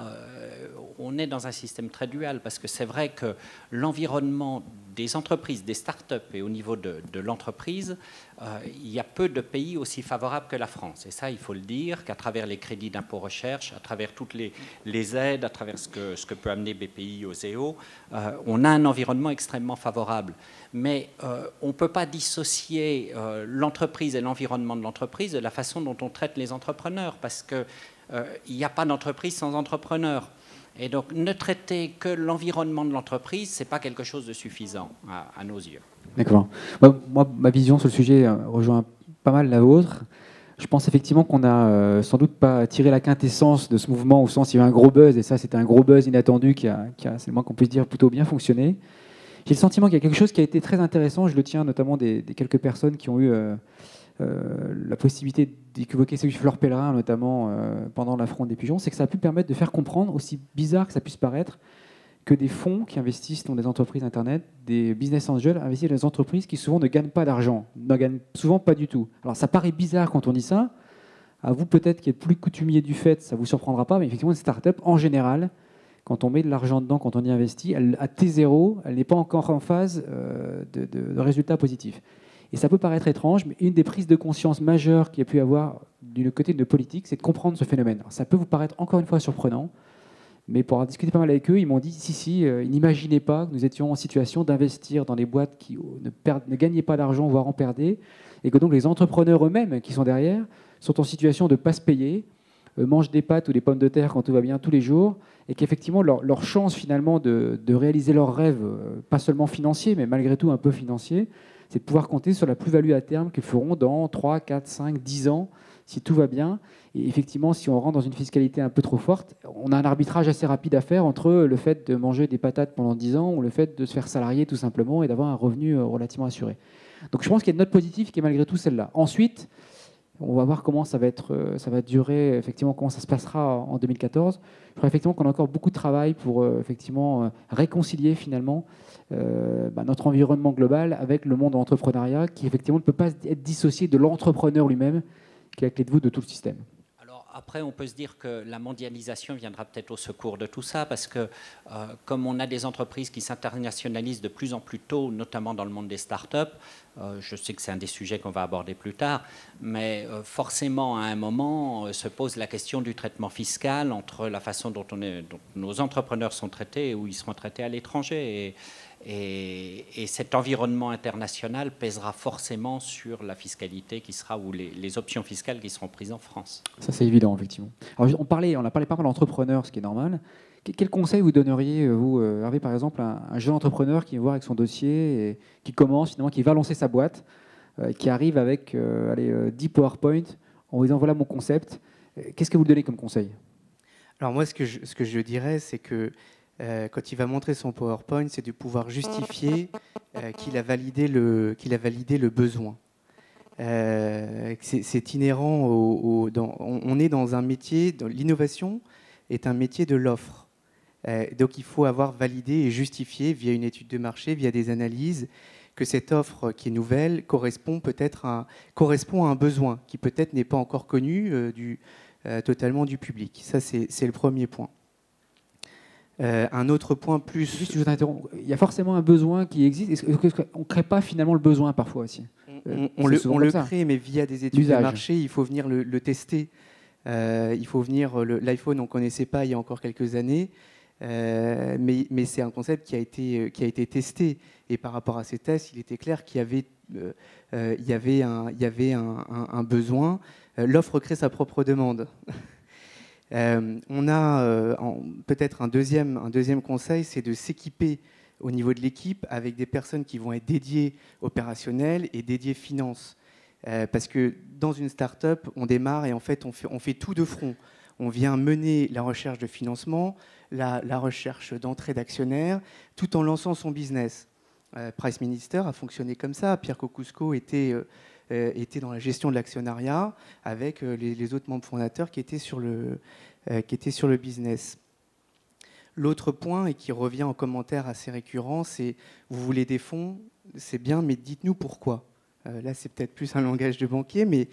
on est dans un système très dual parce que c'est vrai que l'environnement des entreprises, des start-up et au niveau de, l'entreprise, euh, il y a peu de pays aussi favorables que la France. Et ça, il faut le dire, qu'à travers les crédits d'impôt recherche, à travers toutes les, aides, à travers ce que, peut amener BPI aux EO, euh, on a un environnement extrêmement favorable. Mais euh, on ne peut pas dissocier l'entreprise et l'environnement de l'entreprise de la façon dont on traite les entrepreneurs, parce qu'il n'y a pas d'entreprise sans entrepreneurs. Et donc, ne traiter que l'environnement de l'entreprise, ce n'est pas quelque chose de suffisant à, nos yeux. D'accord. Moi, ma vision sur le sujet euh, rejoint pas mal la vôtre. Je pense effectivement qu'on n'a euh, sans doute pas tiré la quintessence de ce mouvement au sens il y a un gros buzz, et ça, c'était un gros buzz inattendu qui a, c'est le moins qu'on puisse dire, plutôt bien fonctionné. J'ai le sentiment qu'il y a quelque chose qui a été très intéressant, je le tiens notamment des, quelques personnes qui ont eu euh, la possibilité d'évoquer celui de Fleur Pellerin, notamment euh, pendant la fronde des pigeons, c'est que ça a pu permettre de faire comprendre, aussi bizarre que ça puisse paraître, que des fonds qui investissent dans des entreprises Internet, des business angels investissent dans des entreprises qui souvent ne gagnent pas d'argent, ne gagnent souvent pas du tout. Alors ça paraît bizarre quand on dit ça. À vous peut-être qui êtes plus coutumier du fait, ça ne vous surprendra pas, mais effectivement, une start-up, en général, quand on met de l'argent dedans, quand on y investit, elle, à T0, elle n'est pas encore en phase de, de, résultats positifs. Et ça peut paraître étrange, mais une des prises de conscience majeures qu'il y a pu avoir du côté de politique, c'est de comprendre ce phénomène. ça peut vous paraître encore une fois surprenant, mais pour avoir discuté pas mal avec eux, ils m'ont dit si, si, euh, ils n'imaginaient pas que nous étions en situation d'investir dans des boîtes qui ne, ne gagnaient pas d'argent, voire en perdaient, et que donc les entrepreneurs eux-mêmes qui sont derrière sont en situation de ne pas se payer, euh, mangent des pâtes ou des pommes de terre quand tout va bien tous les jours, et qu'effectivement leur, chance finalement de, réaliser leurs rêves, euh, pas seulement financiers, mais malgré tout un peu financiers, c'est de pouvoir compter sur la plus-value à terme qu'ils feront dans 3, 4, 5, 10 ans, si tout va bien. Et effectivement, si on rentre dans une fiscalité un peu trop forte, on a un arbitrage assez rapide à faire entre le fait de manger des patates pendant 10 ans ou le fait de se faire salarier tout simplement et d'avoir un revenu euh, relativement assuré. Donc je pense qu'il y a une note positive qui est malgré tout celle-là. Ensuite, on va voir comment ça va, être, euh, ça va durer, effectivement, comment ça se passera en 2014. Je crois effectivement qu'on a encore beaucoup de travail pour euh, effectivement réconcilier finalement bah, notre environnement global avec le monde de l'entrepreneuriat qui effectivement ne peut pas être dissocié de l'entrepreneur lui-même qui est la clé de voûte de tout le système. Après, on peut se dire que la mondialisation viendra peut-être au secours de tout ça, parce que euh, comme on a des entreprises qui s'internationalisent de plus en plus tôt, notamment dans le monde des startups, euh, je sais que c'est un des sujets qu'on va aborder plus tard, mais euh, forcément, à un moment, se pose la question du traitement fiscal entre la façon dont, nos entrepreneurs sont traités et où ils seront traités à l'étranger. Et, cet environnement international pèsera forcément sur la fiscalité qui sera ou les, options fiscales qui seront prises en France. Ça c'est évident effectivement. Alors, on parlait, on a parlé pas mal d'entrepreneurs, ce qui est normal. Quel conseil vous donneriez, euh, vous, euh, Hervé, par exemple, un, un jeune entrepreneur qui vient voir avec son dossier et qui commence, finalement, qui va lancer sa boîte, euh, qui arrive avec allez, 10 PowerPoint en disant voilà mon concept. Qu'est-ce que vous donnez comme conseil? Alors moi, ce que je, ce que je dirais, c'est que euh, quand il va montrer son PowerPoint, c'est de pouvoir justifier euh, qu'il a, validé le, besoin. Euh, c'est inhérent on est dans un métier, l'innovation est un métier de l'offre. donc il faut avoir validé et justifié via une étude de marché, via des analyses, que cette offre qui est nouvelle correspond peut-être à, à un besoin qui peut-être n'est pas encore connu totalement du public. Ça, c'est le premier point. Euh, un autre point plus. Juste, je vous Il y a forcément un besoin qui existe. On ne crée pas finalement le besoin parfois aussi? On, euh, le, crée, mais via des études de marché, il faut venir le, tester. Euh, il faut venir. L'iPhone, on ne connaissait pas il y a encore quelques années. mais, mais c'est un concept qui a, été, qui a été testé. Et par rapport à ces tests, il était clair qu'il y avait, il y avait, un, il y avait un besoin. L'offre crée sa propre demande. Euh, on a euh, peut-être un deuxième, un deuxième conseil, c'est de s'équiper au niveau de l'équipe avec des personnes qui vont être dédiées opérationnelles et dédiées finances. Euh, parce que dans une start-up, on démarre et en fait on, fait, on fait tout de front. On vient mener la recherche de financement, la, recherche d'entrée d'actionnaires, tout en lançant son business. Price Minister a fonctionné comme ça. Pierre Cocusco était était dans la gestion de l'actionnariat avec euh, les, autres membres fondateurs qui étaient sur le, euh, qui étaient sur le business. L'autre point, et qui revient en commentaire assez récurrent, c'est vous voulez des fonds, c'est bien, mais dites-nous pourquoi. là, c'est peut-être plus un langage de banquier, mais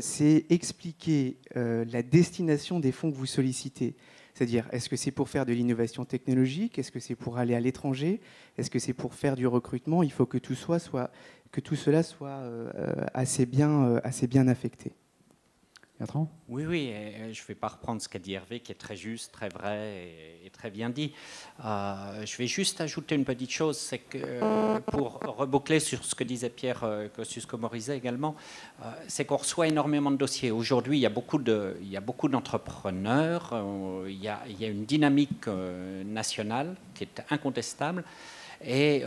c'est expliquer la destination des fonds que vous sollicitez. C'est-à-dire, est-ce que c'est pour faire de l'innovation technologique? Est-ce que c'est pour aller à l'étranger? Est-ce que c'est pour faire du recrutement? Il faut que tout, soit, soit, que tout cela soit euh, assez, bien, euh, assez bien affecté. Oui, oui, je ne vais pas reprendre ce qu'a dit Hervé, qui est très juste, très vrai et, très bien dit. Euh, je vais juste ajouter une petite chose, c'est que pour reboucler sur ce que disait Pierre Kosciusko-Morizet également, c'est qu'on reçoit énormément de dossiers. Aujourd'hui, il y a beaucoup d'entrepreneurs, il, il, y a, une dynamique nationale qui est incontestable. Et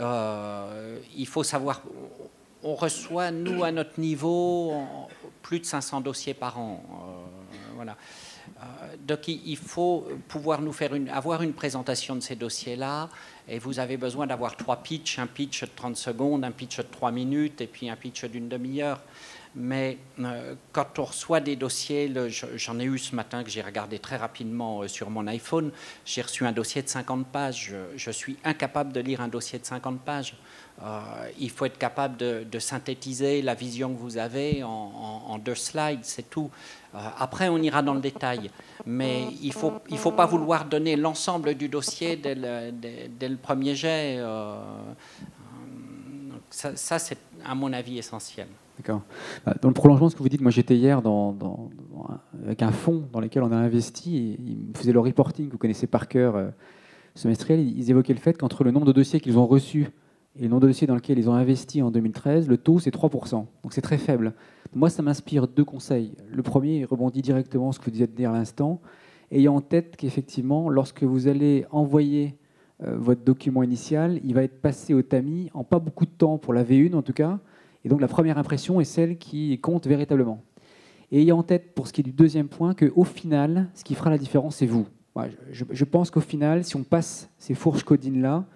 il faut savoir, on reçoit, nous, à notre niveau, plus de 500 dossiers par an. Euh, voilà. Euh, donc il faut pouvoir nous faire une, avoir une présentation de ces dossiers-là, et vous avez besoin d'avoir trois pitchs, un pitch de 30 secondes, un pitch de 3 minutes, et puis un pitch d'une demi-heure. Mais euh, quand on reçoit des dossiers, j'en ai eu ce matin que j'ai regardé très rapidement euh, sur mon iPhone, j'ai reçu un dossier de 50 pages. Je, suis incapable de lire un dossier de 50 pages. Euh, il faut être capable de, synthétiser la vision que vous avez en, deux slides, c'est tout. après, on ira dans le détail. Mais il ne faut, il faut pas vouloir donner l'ensemble du dossier dès le, premier jet. ça, ça c'est à mon avis essentiel. Bah, dans le prolongement de ce que vous dites, moi j'étais hier avec un fonds dans lequel on a investi, et ils faisaient le reporting, vous connaissez par cœur, euh, semestriel, ils évoquaient le fait qu'entre le nombre de dossiers qu'ils ont reçus et le nombre de dossiers dans lesquels ils ont investi en 2013, le taux c'est 3%. Donc c'est très faible. Moi ça m'inspire deux conseils. Le premier rebondit directement ce que vous disiez dire à l'instant, ayant en tête qu'effectivement, lorsque vous allez envoyer euh, votre document initial, il va être passé au tamis en pas beaucoup de temps pour la V1 en tout cas, et donc la première impression est celle qui compte véritablement. Et ayant en tête, pour ce qui est du deuxième point, qu'au final, ce qui fera la différence, c'est vous. Je, pense qu'au final, si on passe ces fourches codines-là,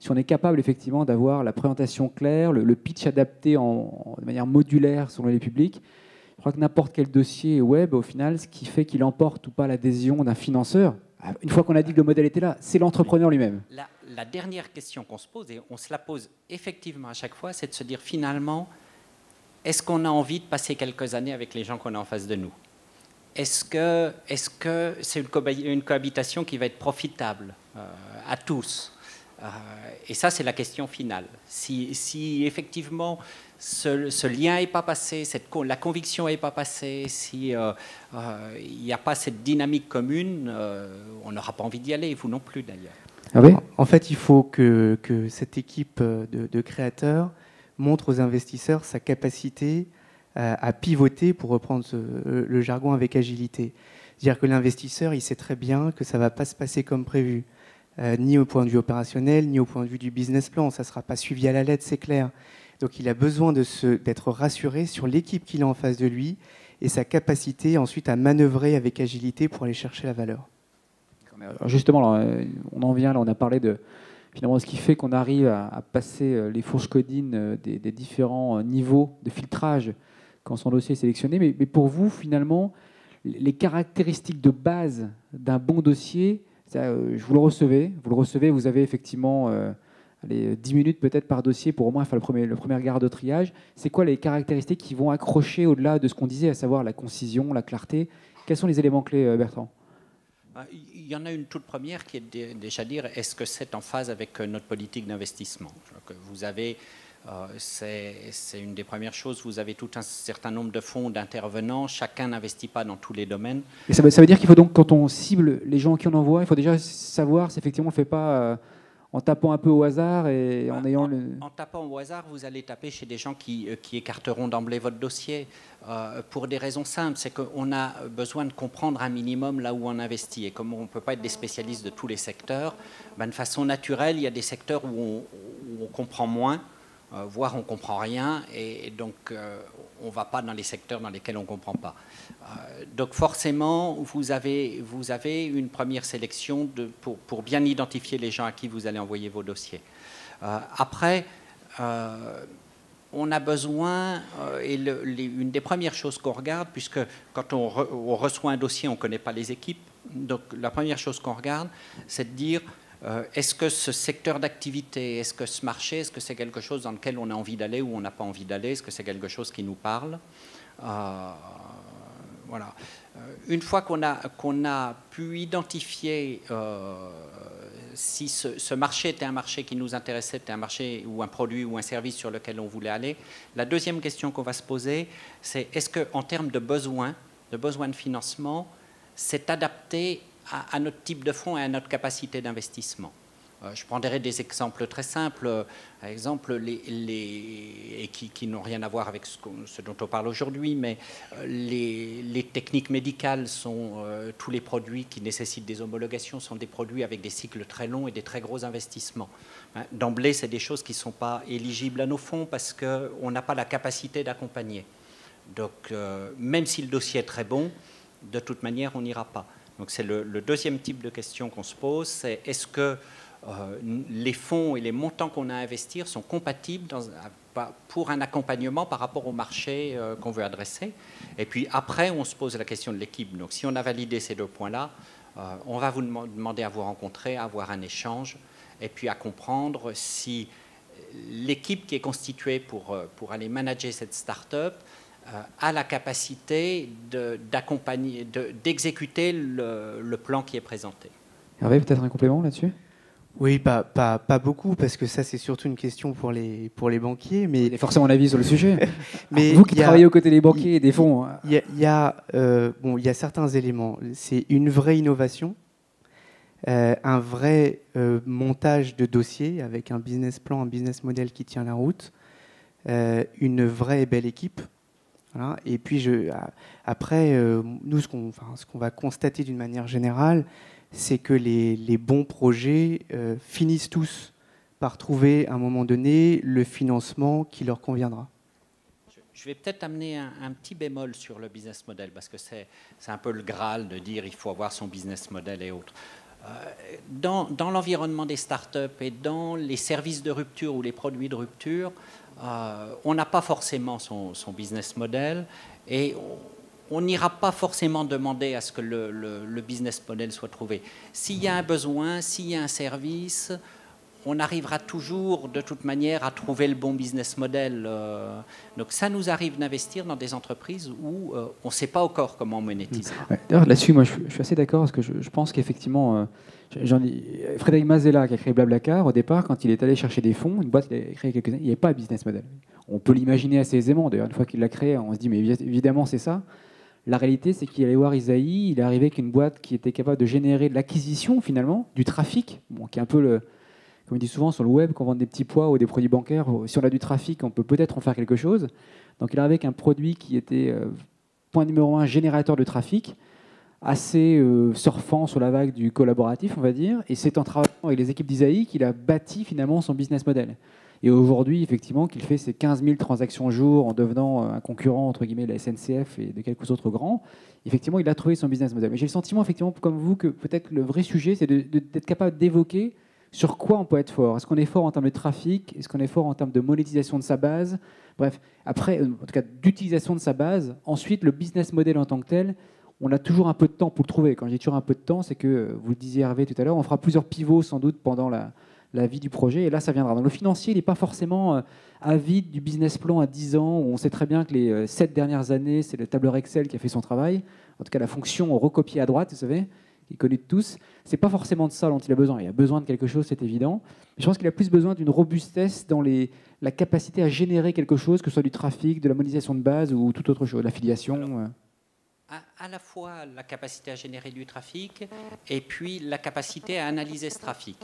si on est capable effectivement d'avoir la présentation claire, le, pitch adapté en, de manière modulaire selon les publics, je crois que n'importe quel dossier web, au final, ce qui fait qu'il emporte ou pas l'adhésion d'un financeur, une fois qu'on a dit que le modèle était là, c'est l'entrepreneur lui-même la dernière question qu'on se pose, et on se la pose effectivement à chaque fois, c'est de se dire finalement, est-ce qu'on a envie de passer quelques années avec les gens qu'on a en face de nous? Est-ce que c'est -ce une, cohabitation qui va être profitable euh, à tous? Euh, Et ça, c'est la question finale. Si, effectivement ce, lien n'est pas passé, cette, la conviction n'est pas passée, si euh, n'y a pas cette dynamique commune, on n'aura pas envie d'y aller, vous non plus d'ailleurs. Ah en fait, il faut que, cette équipe de, créateurs montre aux investisseurs sa capacité à, pivoter, pour reprendre le jargon avec agilité. C'est-à-dire que l'investisseur, il sait très bien que ça ne va pas se passer comme prévu, euh, ni au point de vue opérationnel, ni au point de vue du business plan. Ça ne sera pas suivi à la lettre, c'est clair. Donc il a besoin d'être rassuré sur l'équipe qu'il a en face de lui et sa capacité ensuite à manœuvrer avec agilité pour aller chercher la valeur justement, euh, on en vient, on a parlé de finalement ce qui fait qu'on arrive à, passer euh, les fourches codines euh, des, différents niveaux de filtrage quand son dossier est sélectionné. Mais, pour vous, finalement, les caractéristiques de base d'un bon dossier, je vous le recevez, vous le recevez, vous avez effectivement 10 minutes peut-être par dossier pour au moins faire le premier, le premier regard de triage. C'est quoi les caractéristiques qui vont accrocher au-delà de ce qu'on disait, à savoir la concision, la clarté? Quels sont les éléments clés, Bertrand? Il y en a une toute première qui est déjà dire est-ce que c'est en phase avec euh, notre politique d'investissement? Vous avez, euh, c'est une des premières choses, vous avez tout un certain nombre de fonds d'intervenants, chacun n'investit pas dans tous les domaines. Ça, veut dire qu'il faut donc, quand on cible les gens qui en envoient, il faut déjà savoir si effectivement on ne fait pas. Euh, en tapant un peu au hasard et en ayant le... En tapant au hasard, vous allez taper chez des gens qui, euh, qui écarteront d'emblée votre dossier euh, pour des raisons simples. C'est qu'on a besoin de comprendre un minimum là où on investit. Et comme on ne peut pas être des spécialistes de tous les secteurs, ben de façon naturelle, il y a des secteurs où on, comprend moins, euh, voire on comprend rien. Et, donc, on ne va pas dans les secteurs dans lesquels on ne comprend pas. Euh, donc forcément, vous avez, vous avez une première sélection pour, pour, bien identifier les gens à qui vous allez envoyer vos dossiers. Euh, après, euh, on a besoin, et une des premières choses qu'on regarde, puisque quand on, reçoit un dossier, on ne connaît pas les équipes, donc la première chose qu'on regarde, c'est de dire, est-ce que ce secteur d'activité, est-ce que ce marché, est-ce que c'est quelque chose dans lequel on a envie d'aller ou on n'a pas envie d'aller? Est-ce que c'est quelque chose qui nous parle? Voilà. Euh, une fois qu'on a, qu'on a pu identifier euh, si ce, marché était un marché qui nous intéressait, était un marché ou un produit ou un service sur lequel on voulait aller, la deuxième question qu'on va se poser, c'est est-ce qu'en termes de besoins, de besoins de financement, c'est adapté à, notre type de fonds et à notre capacité d'investissement euh, je prendrai des exemples très simples, par exemple, les, et qui, n'ont rien à voir avec ce, dont on parle aujourd'hui, mais euh, les, techniques médicales sont euh, tous les produits qui nécessitent des homologations sont des produits avec des cycles très longs et des très gros investissements. Hein, d'emblée, c'est des choses qui ne sont pas éligibles à nos fonds parce qu'on n'a pas la capacité d'accompagner. Donc, même si le dossier est très bon, de toute manière, on n'ira pas. Donc, c'est le, deuxième type de question qu'on se pose, c'est est-ce que euh, les fonds et les montants qu'on a à investir sont compatibles pour un accompagnement par rapport au marché qu'on veut adresser? Et puis après, on se pose la question de l'équipe. Donc si on a validé ces deux points-là, on va vous demander à vous rencontrer, à avoir un échange, et puis à comprendre si l'équipe qui est constituée pour, pour aller manager cette start-up a la capacité d'accompagner, d'exécuter le, le plan qui est présenté. Hervé, peut-être un complément là-dessus? Oui, pas, pas, pas, beaucoup, parce que ça, c'est surtout une question pour les, pour les banquiers. Mais... Il forcément un avis sur le sujet. mais Vous qui travaillez aux côtés des banquiers et des fonds. Hein. Il y, a, euh, bon, il y a certains éléments. C'est une vraie innovation, euh, un vrai euh, montage de dossier avec un business plan, un business model qui tient la route, une vraie et belle équipe. Et puis, après, nous, ce qu'on va constater d'une manière générale, c'est que les, bons projets euh, finissent tous par trouver à un moment donné le financement qui leur conviendra. Je vais peut-être amener un, petit bémol sur le business model, parce que c'est un peu le Graal de dire il faut avoir son business model et autres. Euh, dans l'environnement des startups et dans les services de rupture ou les produits de rupture, euh, on n'a pas forcément son, business model et on n'ira pas forcément demander à ce que le, business model soit trouvé. S'il y a un besoin, s'il y a un service, on arrivera toujours de toute manière à trouver le bon business model. Euh. donc ça nous arrive d'investir dans des entreprises où euh, on ne sait pas encore comment on monétisera. D'ailleurs, là-dessus, moi, je, suis assez d'accord parce que je, pense qu'effectivement, euh, Frédéric Mazella, qui a créé Blablacar, au départ, quand il est allé chercher des fonds, une boîte a quelques années, il n'y avait pas de business model. On peut l'imaginer assez aisément. D'ailleurs, une fois qu'il l'a créé, on se dit, mais évidemment, c'est ça. La réalité, c'est qu'il allait voir Isaïe, il est arrivé avec une boîte qui était capable de générer de l'acquisition, finalement, du trafic, qui est un peu le. Comme il dit souvent sur le web, quand on vend des petits pois ou des produits bancaires, si on a du trafic, on peut peut-être en faire quelque chose. Donc il est arrivé avec un produit qui était, euh, point numéro un, générateur de trafic, assez euh, surfant sur la vague du collaboratif, on va dire. Et c'est en travaillant avec les équipes d'Isaïe qu'il a bâti finalement son business model. Et aujourd'hui, effectivement, qu'il fait ses 15 000 transactions au jour en devenant euh, un concurrent, entre guillemets, de la SNCF et de quelques autres grands, effectivement, il a trouvé son business model. Mais j'ai le sentiment, effectivement, comme vous, que peut-être le vrai sujet, c'est d'être capable d'évoquer sur quoi on peut être fort. Est-ce qu'on est fort en termes de trafic? Est-ce qu'on est fort en termes de monétisation de sa base? Bref, après, euh, en tout cas, d'utilisation de sa base. Ensuite, le business model en tant que tel, on a toujours un peu de temps pour le trouver. Quand je dis toujours un peu de temps, c'est que, vous le disiez Hervé tout à l'heure, on fera plusieurs pivots sans doute pendant la, la vie du projet. Et là, ça viendra. Dans le financier, il n'est pas forcément euh, avide du business plan à 10 ans, où on sait très bien que les 7 euh, dernières années, c'est le tableur Excel qui a fait son travail. En tout cas, la fonction recopiée à droite, vous savez, qui est connue de tous. C'est pas forcément de ça dont il a besoin. Il a besoin de quelque chose, c'est évident. Mais je pense qu'il a plus besoin d'une robustesse dans les, la capacité à générer quelque chose, que ce soit du trafic, de la monétisation de base ou toute autre chose, l'affiliation. À, la fois la capacité à générer du trafic et puis la capacité à analyser ce trafic.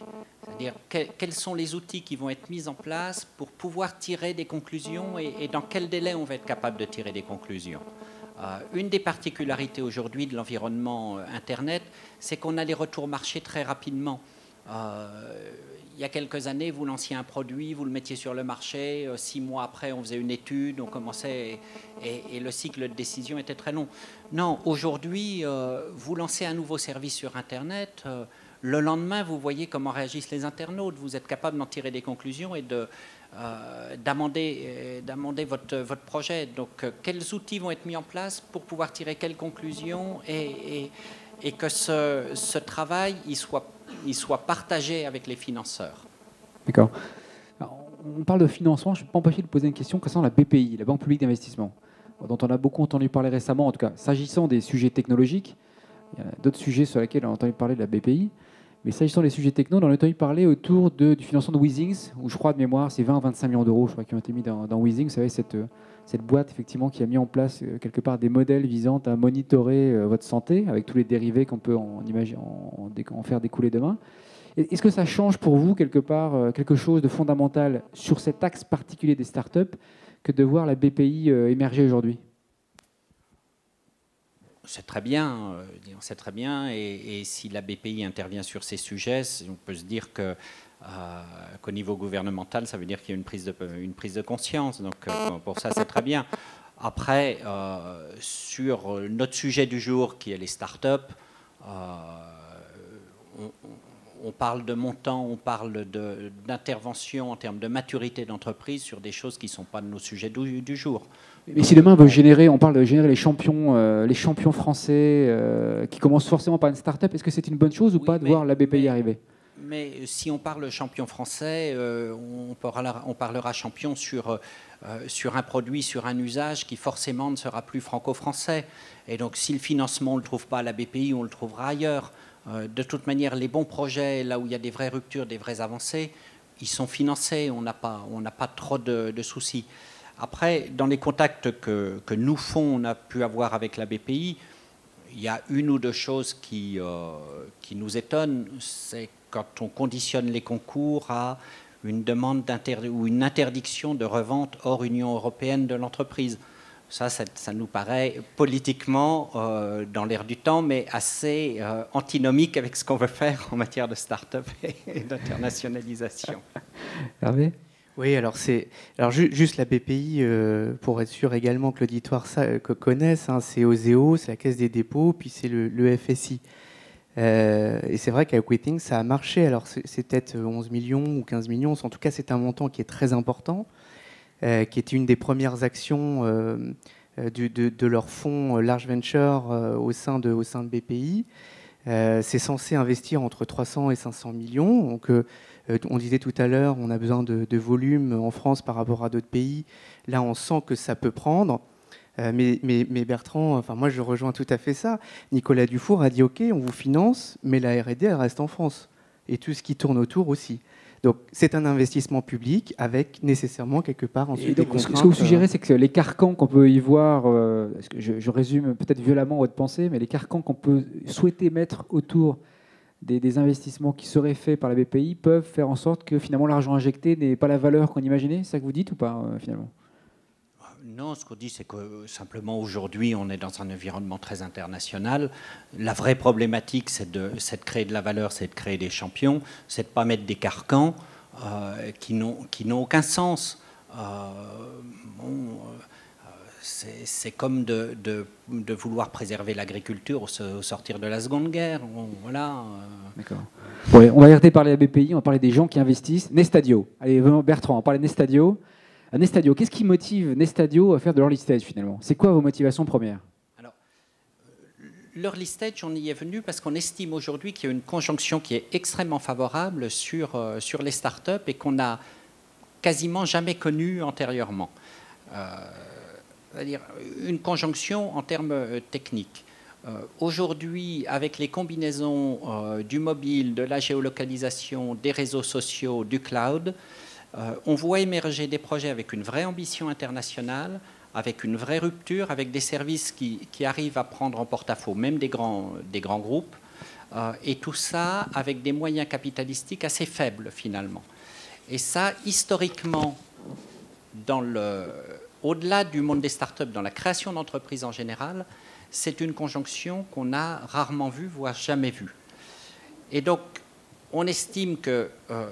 C'est-à-dire quels sont les outils qui vont être mis en place pour pouvoir tirer des conclusions et, dans quel délai on va être capable de tirer des conclusions. Euh, une des particularités aujourd'hui de l'environnement euh, Internet, c'est qu'on a les retours marché très rapidement. Euh, il y a quelques années, vous lanciez un produit, vous le mettiez sur le marché, six mois après, on faisait une étude, on commençait, et, le cycle de décision était très long. Non, aujourd'hui, euh, vous lancez un nouveau service sur Internet, euh, le lendemain, vous voyez comment réagissent les internautes, vous êtes capable d'en tirer des conclusions et de, d'amender, votre, projet. Donc, quels outils vont être mis en place pour pouvoir tirer quelles conclusions et, que ce, travail il soit il soit partagé avec les financeurs? D'accord. On parle de financement, je ne peux pas empêcher de poser une question concernant la BPI, la Banque publique d'investissement, dont on a beaucoup entendu parler récemment, en tout cas, s'agissant des sujets technologiques. Il y a d'autres sujets sur lesquels on a entendu parler de la BPI. Mais s'agissant des sujets techno, on a entendu parler autour de, du financement de Weezings, où je crois de mémoire, c'est 20-25 millions d'euros, qui ont été mis dans, dans Weezings. Savez, cette, boîte, effectivement, qui a mis en place euh, quelque part des modèles visant à monitorer euh, votre santé, avec tous les dérivés qu'on peut en, en, en, faire découler demain. Est-ce que ça change pour vous, quelque part, euh, quelque chose de fondamental sur cet axe particulier des startups de voir la BPI émerger aujourd'hui c'est très bien, c'est très bien, et, si la BPI intervient sur ces sujets, on peut se dire que euh, qu'au niveau gouvernemental, ça veut dire qu'il y a une prise de, conscience. Donc euh, pour ça, c'est très bien. Après, euh, sur notre sujet du jour, qui est les startups, on, on parle de montant, on parle d'intervention en termes de maturité d'entreprise sur des choses qui ne sont pas de nos sujets du, jour. Mais si demain on veut générer, on parle de générer les champions, euh, les champions français euh, qui commencent forcément par une start-up, est-ce que c'est une bonne chose ou pas de voir la BPI arriver? mais si on parle champion français, euh, on, parlera, on, parlera, champion sur, sur un produit, sur un usage qui forcément ne sera plus franco-français. Et donc si le financement, on ne le trouve pas à la BPI, on le trouvera ailleurs. Euh, de toute manière, les bons projets, là où il y a des vraies ruptures, des vraies avancées, ils sont financés, on n'a pas, pas trop de, soucis. Après, dans les contacts que, nous, fonds, on a pu avoir avec la BPI, il y a une ou deux choses qui, euh, qui nous étonnent, c'est quand on conditionne les concours à une demande ou une interdiction de revente hors Union européenne de l'entreprise. Ça, ça, nous paraît politiquement euh, dans l'air du temps, mais assez euh, antinomique avec ce qu'on veut faire en matière de start-up et d'internationalisation. Hervé? Oui, alors c'est alors juste la BPI euh, pour être sûr également que l'auditoire connaisse, hein, c'est OSEO, c'est la Caisse des dépôts, puis c'est le, FSI. et c'est vrai qu'à Quitting, ça a marché. Alors c'est peut-être 11 millions ou 15 millions. En tout cas, c'est un montant qui est très important. Euh, qui était une des premières actions euh, euh, de, leur fonds Large Venture au, sein de, BPI. c'est censé investir entre 300 et 500 millions. Donc, on disait tout à l'heure, on a besoin de, volume en France par rapport à d'autres pays. Là, on sent que ça peut prendre. mais, mais, Bertrand, enfin moi je rejoins tout à fait ça. Nicolas Dufour a dit OK, on vous finance, mais la R&D reste en France et tout ce qui tourne autour aussi. Donc c'est un investissement public avec nécessairement quelque part ensuite des Ce que vous suggérez, euh, c'est que les carcans qu'on peut y voir, euh, je, résume peut-être violemment votre pensée, mais les carcans qu'on peut souhaiter mettre autour des, investissements qui seraient faits par la BPI peuvent faire en sorte que finalement l'argent injecté n'ait pas la valeur qu'on imaginait. C'est ça que vous dites ou pas euh, finalement? Non, ce qu'on dit, c'est que simplement aujourd'hui, on est dans un environnement très international. La vraie problématique, c'est de, créer de la valeur, c'est de créer des champions, c'est de ne pas mettre des carcans euh, qui n'ont aucun sens. Euh, euh, c'est comme de, vouloir préserver l'agriculture au, sortir de la Seconde Guerre. voilà. D'accord. on va arrêter de parler la BPI, on va parler des gens qui investissent. Nestadio. Allez, Bertrand, on va parler de Nestadio. Nestadio, qu'est-ce qui motive Nestadio à faire de l'early stage finalement? C'est quoi vos motivations premières? Alors, euh, l'early stage, on y est venu parce qu'on estime aujourd'hui qu'il y a une conjonction qui est extrêmement favorable sur, euh, les startups et qu'on n'a quasiment jamais connue antérieurement. Euh, c'est-à-dire une conjonction en termes techniques. Aujourd'hui, avec les combinaisons du mobile, de la géolocalisation, des réseaux sociaux, du cloud, on voit émerger des projets avec une vraie ambition internationale, avec une vraie rupture, avec des services qui, arrivent à prendre en porte-à-faux même des grands, des grands groupes, euh, et tout ça avec des moyens capitalistiques assez faibles finalement. Et ça, historiquement, au-delà du monde des startups, dans la création d'entreprises en général, c'est une conjonction qu'on a rarement vue, voire jamais vue. Et donc, on estime que euh,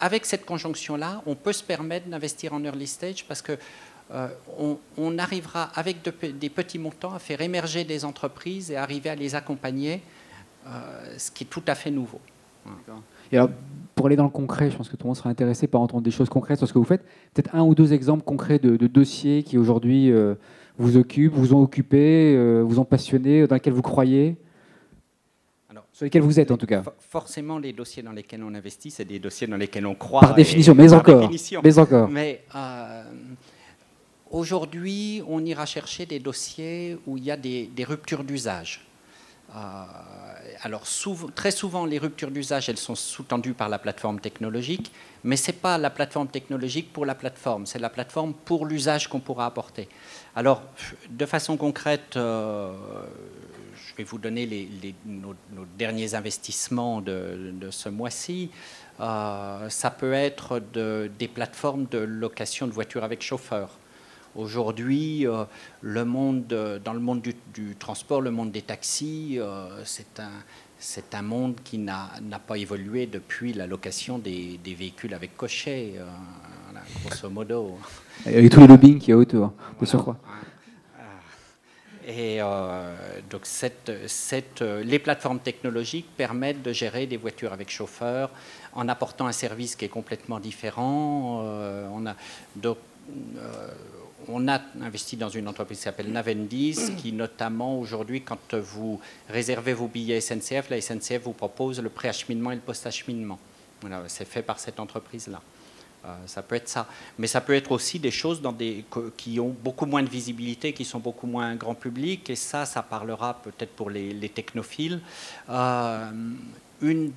avec cette conjonction-là, on peut se permettre d'investir en early stage parce que euh, on, arrivera avec des petits montants à faire émerger des entreprises et arriver à les accompagner, euh, ce qui est tout à fait nouveau. Pour aller dans le concret, je pense que tout le monde sera intéressé par entendre des choses concrètes sur ce que vous faites. Peut-être un ou deux exemples concrets de, dossiers qui aujourd'hui euh, vous occupent, vous ont occupé, vous ont passionné, dans lesquels vous croyez? Sur lesquels vous êtes en tout cas. Forcément, les dossiers dans lesquels on investit, c'est des dossiers dans lesquels on croit. Par définition, mais, encore, mais encore. Mais euh, aujourd'hui, on ira chercher des dossiers où il y a des, ruptures d'usage. Euh, alors, très souvent, les ruptures d'usage, elles sont sous-tendues par la plateforme technologique, mais ce n'est pas la plateforme technologique pour la plateforme, c'est la plateforme pour l'usage qu'on pourra apporter. Alors, de façon concrète, euh, vais vous donner nos, derniers investissements de, ce mois-ci. Euh, ça peut être des plateformes de location de voitures avec chauffeur. Aujourd'hui, euh, le monde, dans le monde du, transport, le monde des taxis, euh, c'est un, c'est un monde qui n'a pas évolué depuis la location des, véhicules avec cocher, grosso modo. Avec tous les lobbying qu'il y a autour, de surcroît. Et donc cette, cette, les plateformes technologiques permettent de gérer des voitures avec chauffeur en apportant un service qui est complètement différent. on a, donc, on a investi dans une entreprise qui s'appelle Navendis, qui notamment aujourd'hui, quand vous réservez vos billets SNCF, la SNCF vous propose le préacheminement et le post-acheminement. Voilà, c'est fait par cette entreprise-là. Euh, ça peut être ça. Mais ça peut être aussi des choses dans des, qui ont beaucoup moins de visibilité, qui sont beaucoup moins grand public. Et ça, ça parlera peut-être pour les, technophiles. Euh, euh,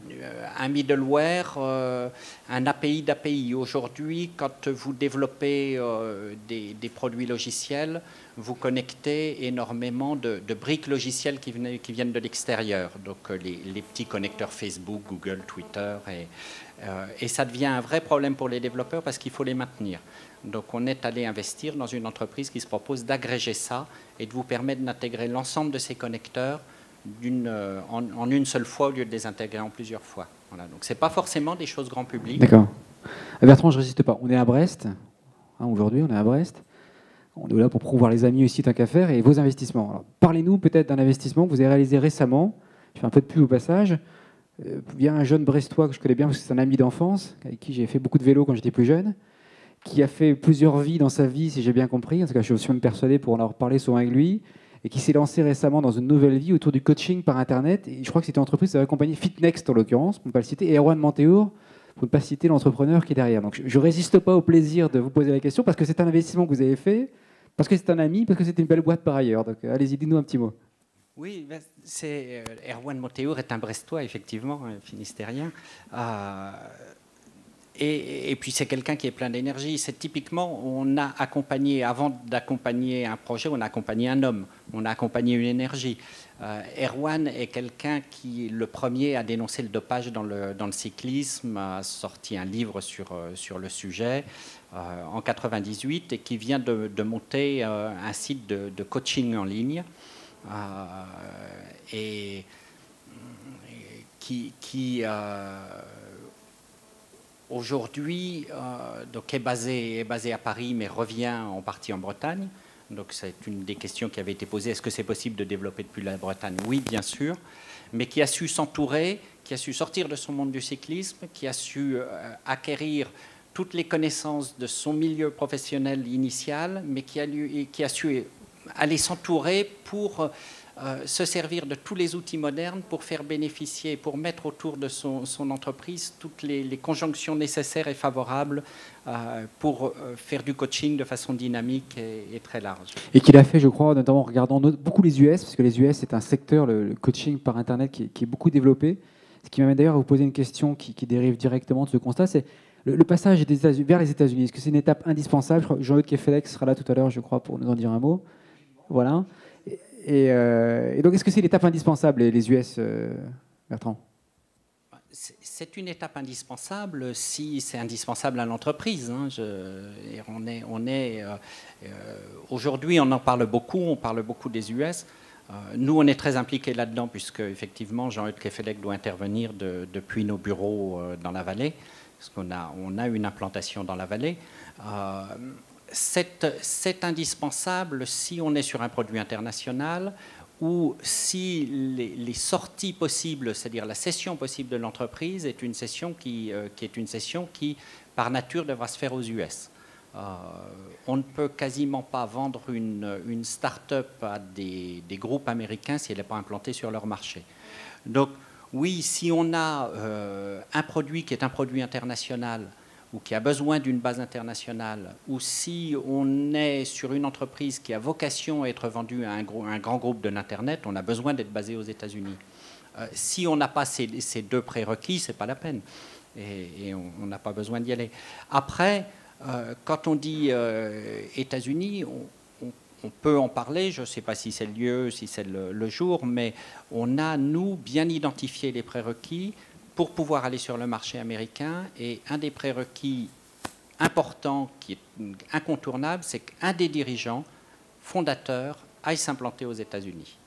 un middleware, euh, un API d'API. Aujourd'hui, quand vous développez euh, des, produits logiciels, vous connectez énormément de, briques logicielles qui, qui, viennent de l'extérieur, donc les, petits connecteurs Facebook, Google, Twitter, et, ça devient un vrai problème pour les développeurs parce qu'il faut les maintenir. Donc on est allé investir dans une entreprise qui se propose d'agréger ça et de vous permettre d'intégrer l'ensemble de ces connecteurs euh, en, une seule fois au lieu de les intégrer en plusieurs fois. Donc c'est pas forcément des choses grand public. D'accord. Bertrand, je résiste pas. On est à Brest. Hein, aujourd'hui, on est à Brest. On est là pour prouver les amis aussi tant qu'à faire et vos investissements. Parlez-nous peut-être d'un investissement que vous avez réalisé récemment. Je fais un peu de pub au passage. Euh, via un jeune brestois que je connais bien parce que c'est un ami d'enfance, avec qui j'ai fait beaucoup de vélo quand j'étais plus jeune, qui a fait plusieurs vies dans sa vie, si j'ai bien compris. En tout cas, je suis même persuadé pour en avoir parlé souvent avec lui et qui s'est lancé récemment dans une nouvelle vie autour du coaching par Internet. Et je crois que c'était une entreprise qui a accompagné Fitnext en l'occurrence, pour ne pas le citer, et Erwan Mantéour, pour ne pas citer l'entrepreneur qui est derrière. Donc je ne résiste pas au plaisir de vous poser la question parce que c'est un investissement que vous avez fait, parce que c'est un ami, parce que c'est une belle boîte par ailleurs. Donc allez-y, dites-nous un petit mot. Oui, ben, euh, Erwan Montéour est un Brestois, effectivement, un finistérien. Euh, et, puis c'est quelqu'un qui est plein d'énergie. C'est typiquement, on a accompagné, avant d'accompagner un projet, on a accompagné un homme, on a accompagné une énergie. Euh, Erwan est quelqu'un qui, le premier, a dénoncé le dopage dans le, cyclisme, a sorti un livre sur, euh, sur le sujet euh, en 98 et qui vient de, monter un site de, coaching en ligne. et qui, qui aujourd'hui euh, donc est basé, est basé à Paris mais revient en partie en Bretagne. Donc c'est une des questions qui avait été posée. Est-ce que c'est possible de développer depuis la Bretagne? Oui, bien sûr. Mais qui a su s'entourer, qui a su sortir de son monde du cyclisme, qui a su euh, acquérir toutes les connaissances de son milieu professionnel initial, mais qui a, qui a su aller s'entourer pour euh, se servir de tous les outils modernes pour faire bénéficier, pour mettre autour de son, entreprise toutes les, conjonctions nécessaires et favorables euh, pour euh, faire du coaching de façon dynamique et, très large. Et qu'il a fait, je crois, notamment en regardant beaucoup les US, parce que les US, c'est un secteur, le, coaching par Internet, qui, est beaucoup développé. Ce qui m'amène d'ailleurs à vous poser une question qui, dérive directement de ce constat, c'est le, passage vers les États-Unis. Est-ce que c'est une étape indispensable? Jean-Luc Kefelex sera là tout à l'heure, je crois, pour nous en dire un mot. Voilà. Euh, et, donc, est-ce que c'est l'étape indispensable, les US, euh, Bertrand? C'est une étape indispensable si c'est indispensable à l'entreprise. Hein. on est, euh, aujourd'hui, on en parle beaucoup, on parle beaucoup des US. nous, on est très impliqués là-dedans puisque effectivement, Jean-Hugues Kefelec doit intervenir depuis nos bureaux dans la vallée, parce qu'on a, on a une implantation dans la vallée c'est indispensable si on est sur un produit international ou si les, sorties possibles, c'est-à-dire la cession possible de l'entreprise, est une session qui, euh, est une session qui, par nature, devra se faire aux US. Euh, on ne peut quasiment pas vendre une, start-up à des, groupes américains si elle n'est pas implantée sur leur marché. Donc, oui, si on a euh, un produit qui est un produit international ou qui a besoin d'une base internationale, ou si on est sur une entreprise qui a vocation à être vendue à un, grand groupe de l'Internet, on a besoin d'être basé aux États-Unis. Euh, si on n'a pas ces, deux prérequis, ce n'est pas la peine. Et, on n'a pas besoin d'y aller. Après, euh, quand on dit euh, États-Unis, on, peut en parler, je ne sais pas si c'est le lieu, si c'est le, jour, mais on a, nous, bien identifié les prérequis pour pouvoir aller sur le marché américain. Et un des prérequis importants, qui est incontournable, c'est qu'un des dirigeants fondateurs aille s'implanter aux États-Unis.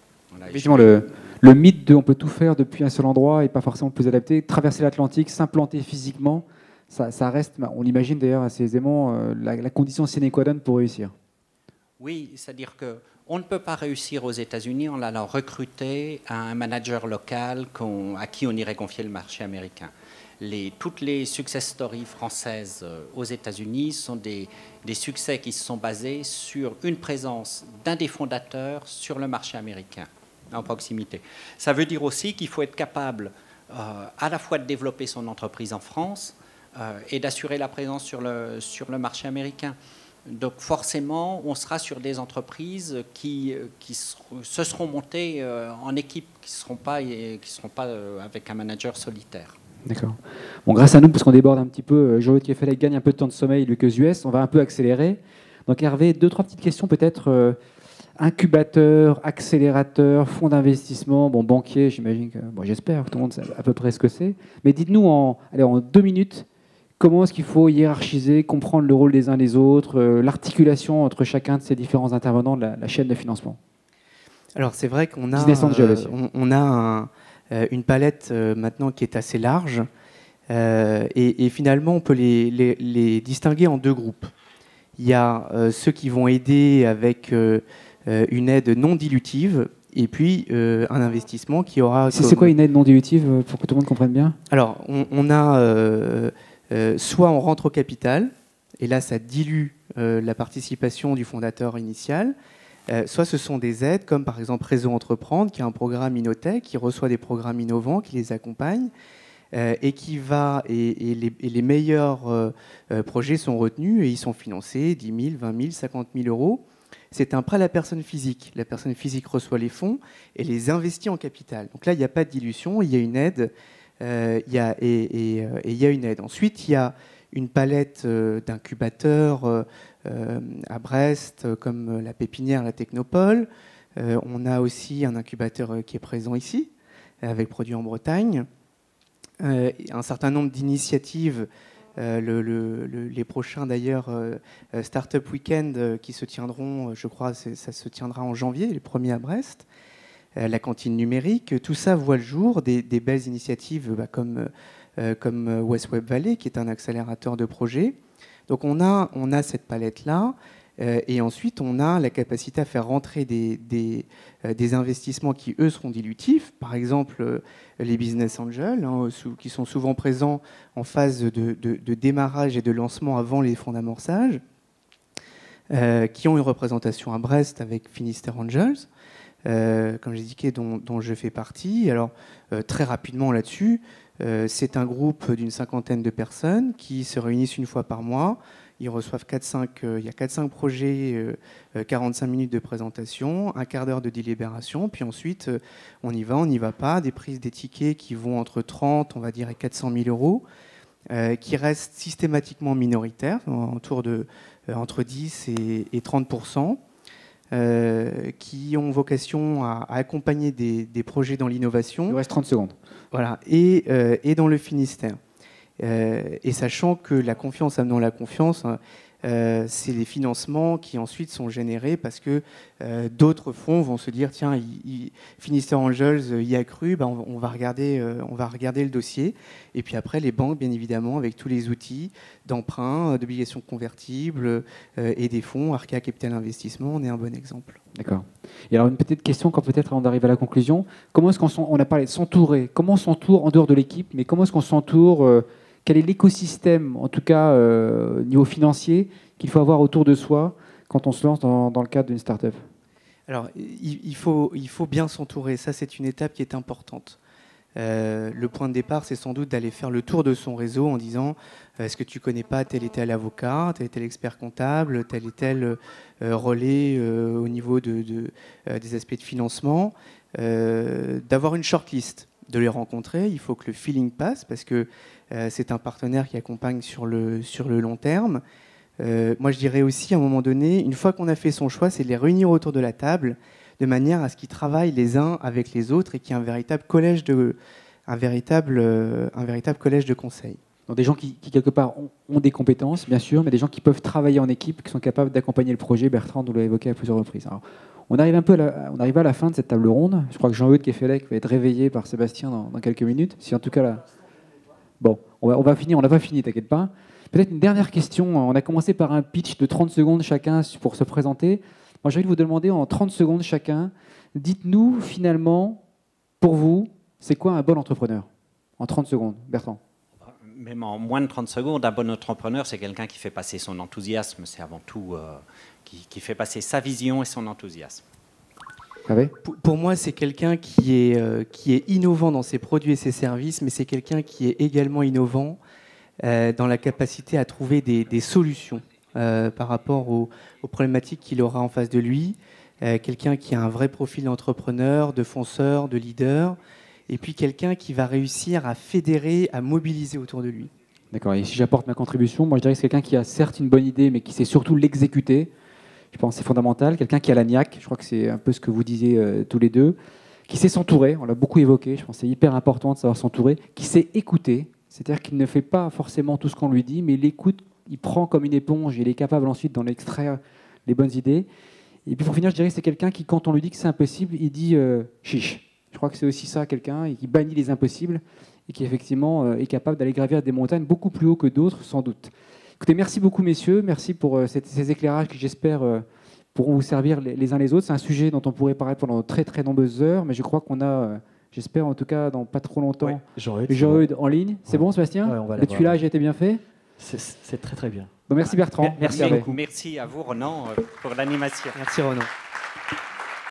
Effectivement, le, le, mythe de on peut tout faire depuis un seul endroit et pas forcément le plus adapté, traverser l'Atlantique, s'implanter physiquement, ça, reste, on l'imagine d'ailleurs assez aisément, euh, la, la condition sine qua non pour réussir. Oui, c'est-à-dire que on ne peut pas réussir aux États-Unis en allant recruter un manager local à qui on irait confier le marché américain. Toutes les success stories françaises euh, aux États-Unis sont des, des, succès qui se sont basés sur une présence d'un des fondateurs sur le marché américain en proximité. Ça veut dire aussi qu'il faut être capable euh, à la fois de développer son entreprise en France euh, et d'assurer la présence sur le, sur le marché américain. Donc forcément, on sera sur des entreprises qui, qui se seront montées euh, en équipe, qui ne seront pas, seront pas avec un manager solitaire. D'accord. Bon, grâce à nous, parce qu'on déborde un petit peu, Joël Keffelec gagne un peu de temps de sommeil, que US, on va un peu accélérer. Donc Hervé, deux, trois petites questions peut-être incubateur, accélérateur, fonds d'investissement, bon, banquier, j'imagine que, j'espère que tout le monde sait à peu près ce que c'est. Mais dites-nous en, allez, en deux minutes, comment est-ce qu'il faut hiérarchiser, comprendre le rôle des uns des autres, euh, l'articulation entre chacun de ces différents intervenants de la, chaîne de financement? Alors, c'est vrai qu'on a, euh, on, a euh, une palette maintenant qui est assez large. Et, finalement, on peut les, les, distinguer en deux groupes. Il y a ceux qui vont aider avec une aide non dilutive et puis euh, un investissement qui aura. C'est quoi une aide non dilutive pour que tout le monde comprenne bien? Alors, on, a soit on rentre au capital, et là ça dilue la participation du fondateur initial. soit ce sont des aides, comme par exemple Réseau Entreprendre, qui est un programme Innotech, qui reçoit des programmes innovants, qui les accompagne, et qui va, et, les, et les, meilleurs projets sont retenus et ils sont financés 10 000, 20 000, 50 000 euros c'est un prêt à la personne physique. La personne physique reçoit les fonds et les investit en capital. Donc là, il n'y a pas de dilution, il y a une aide. Euh, a, et, euh, il y a une aide. Ensuite, il y a une palette euh, d'incubateurs à Brest, comme la Pépinière, la Technopole. on a aussi un incubateur qui est présent ici, avec Produits en Bretagne. un certain nombre d'initiatives euh, les prochains d'ailleurs euh, euh, Startup Weekend qui se tiendront, je crois, ça se tiendra en janvier, les premiers à Brest. La cantine numérique, tout ça voit le jour, des, belles initiatives bah, comme, comme West Web Valley, qui est un accélérateur de projets. Donc on a, on a cette palette-là. Euh, et ensuite, on a la capacité à faire rentrer des, des, euh, investissements qui, eux, seront dilutifs. Par exemple, euh, les business angels, hein, qui sont souvent présents en phase de, de, démarrage et de lancement avant les fonds d'amorçage, qui ont une représentation à Brest avec Finisterre Angels. Comme j'ai indiqué, dont, dont, je fais partie. Alors, très rapidement là-dessus, c'est un groupe d'une cinquantaine de personnes qui se réunissent une fois par mois. Ils reçoivent 4-5, euh, il y a 4-5 projets, 45 euh, euh, minutes de présentation, un quart d'heure de délibération, puis ensuite on y va, on n'y va pas, des prises des tickets qui vont entre 30, on va dire, et 400 000 euros, qui restent systématiquement minoritaires, autour de entre 10 et, 30 qui ont vocation à, accompagner des, projets dans l'innovation. Il reste 30 secondes. Voilà, et, et dans le Finistère. Euh, et sachant que la confiance amenant la confiance, hein, euh, c'est les financements qui ensuite sont générés parce que euh, d'autres fonds vont se dire tiens, il, Finisterre Angels y a cru, ben on, va regarder, on va regarder le dossier. Et puis après, les banques, bien évidemment, avec tous les outils d'emprunt, d'obligations convertibles et des fonds, Arca Capital Investissement, on est un bon exemple. D'accord. Et alors une petite question, quand peut-être avant d'arriver à la conclusion, comment est-ce qu'on on a parlé de s'entourer, comment on s'entoure en dehors de l'équipe, mais comment est-ce qu'on s'entoure quel est l'écosystème, en tout cas euh, au niveau financier, qu'il faut avoir autour de soi quand on se lance dans, le cadre d'une start-up Alors, il, faut, il faut bien s'entourer. Ça, c'est une étape qui est importante. Euh, le point de départ, c'est sans doute d'aller faire le tour de son réseau en disant euh, est-ce que tu connais pas tel et tel avocat, tel et tel expert comptable, tel et tel relais au niveau de, des aspects de financement D'avoir une shortlist, de les rencontrer. Il faut que le feeling passe parce que euh, c'est un partenaire qui accompagne sur le, sur le long terme. Euh, moi, je dirais aussi, à un moment donné, une fois qu'on a fait son choix, c'est de les réunir autour de la table de manière à ce qu'ils travaillent les uns avec les autres et qu'il y ait un véritable collège de, un véritable, euh, un véritable collège de conseil. Donc des gens qui, quelque part, ont, des compétences, bien sûr, mais des gens qui peuvent travailler en équipe, qui sont capables d'accompagner le projet. Bertrand nous l'a évoqué à plusieurs reprises. on arrive un peu à la, on arrive à la fin de cette table ronde. Je crois que Jean-Eudes Kefelec va être réveillé par Sébastien dans, dans quelques minutes. Si en tout cas là. Bon, on va, finir, on n'a pas fini, t'inquiète pas. Peut-être une dernière question. On a commencé par un pitch de 30 secondes chacun pour se présenter. Moi, j'ai envie de vous demander en 30 secondes chacun, dites-nous finalement, pour vous, c'est quoi un bon entrepreneur? En 30 secondes, Bertrand. Même en moins de 30 secondes, un bon entrepreneur, c'est quelqu'un qui fait passer son enthousiasme, c'est avant tout euh, qui, qui, fait passer sa vision et son enthousiasme. Pour, pour, moi, c'est quelqu'un qui est, euh, qui est innovant dans ses produits et ses services, mais c'est quelqu'un qui est également innovant euh, dans la capacité à trouver des, des solutions euh, par rapport aux, aux problématiques qu'il aura en face de lui. Euh, quelqu'un qui a un vrai profil d'entrepreneur, de fonceur, de leader, et puis quelqu'un qui va réussir à fédérer, à mobiliser autour de lui. D'accord, et si j'apporte ma contribution, moi je dirais que c'est quelqu'un qui a certes une bonne idée, mais qui sait surtout l'exécuter. Je pense c'est fondamental. Quelqu'un qui a la niaque, je crois que c'est un peu ce que vous disiez euh, tous les deux, qui sait s'entourer, on l'a beaucoup évoqué, je pense c'est hyper important de savoir s'entourer, qui sait écouter, c'est-à-dire qu'il ne fait pas forcément tout ce qu'on lui dit, mais il écoute, il prend comme une éponge, il est capable ensuite d'en extraire les bonnes idées. Et puis pour finir, je dirais que c'est quelqu'un qui, quand on lui dit que c'est impossible, il dit euh, chiche. Je crois que c'est aussi ça, quelqu'un qui bannit les impossibles et qui effectivement euh, est capable d'aller gravir des montagnes beaucoup plus haut que d'autres, sans doute. Écoutez, merci beaucoup, messieurs. Merci pour euh, cette, ces éclairages qui, j'espère, euh, pourront vous servir les, les, uns les autres. C'est un sujet dont on pourrait parler pendant très, très nombreuses heures, mais je crois qu'on a, euh, j'espère en tout cas, dans pas trop longtemps, ouais, Jean-Eudes en ligne. C'est ouais. bon, Sébastien ouais, Le tuilage a été bien fait C'est très, très bien. Bon, merci Bertrand. Merci, merci beaucoup. Merci à vous, Renan, pour l'animation. Merci, Renan.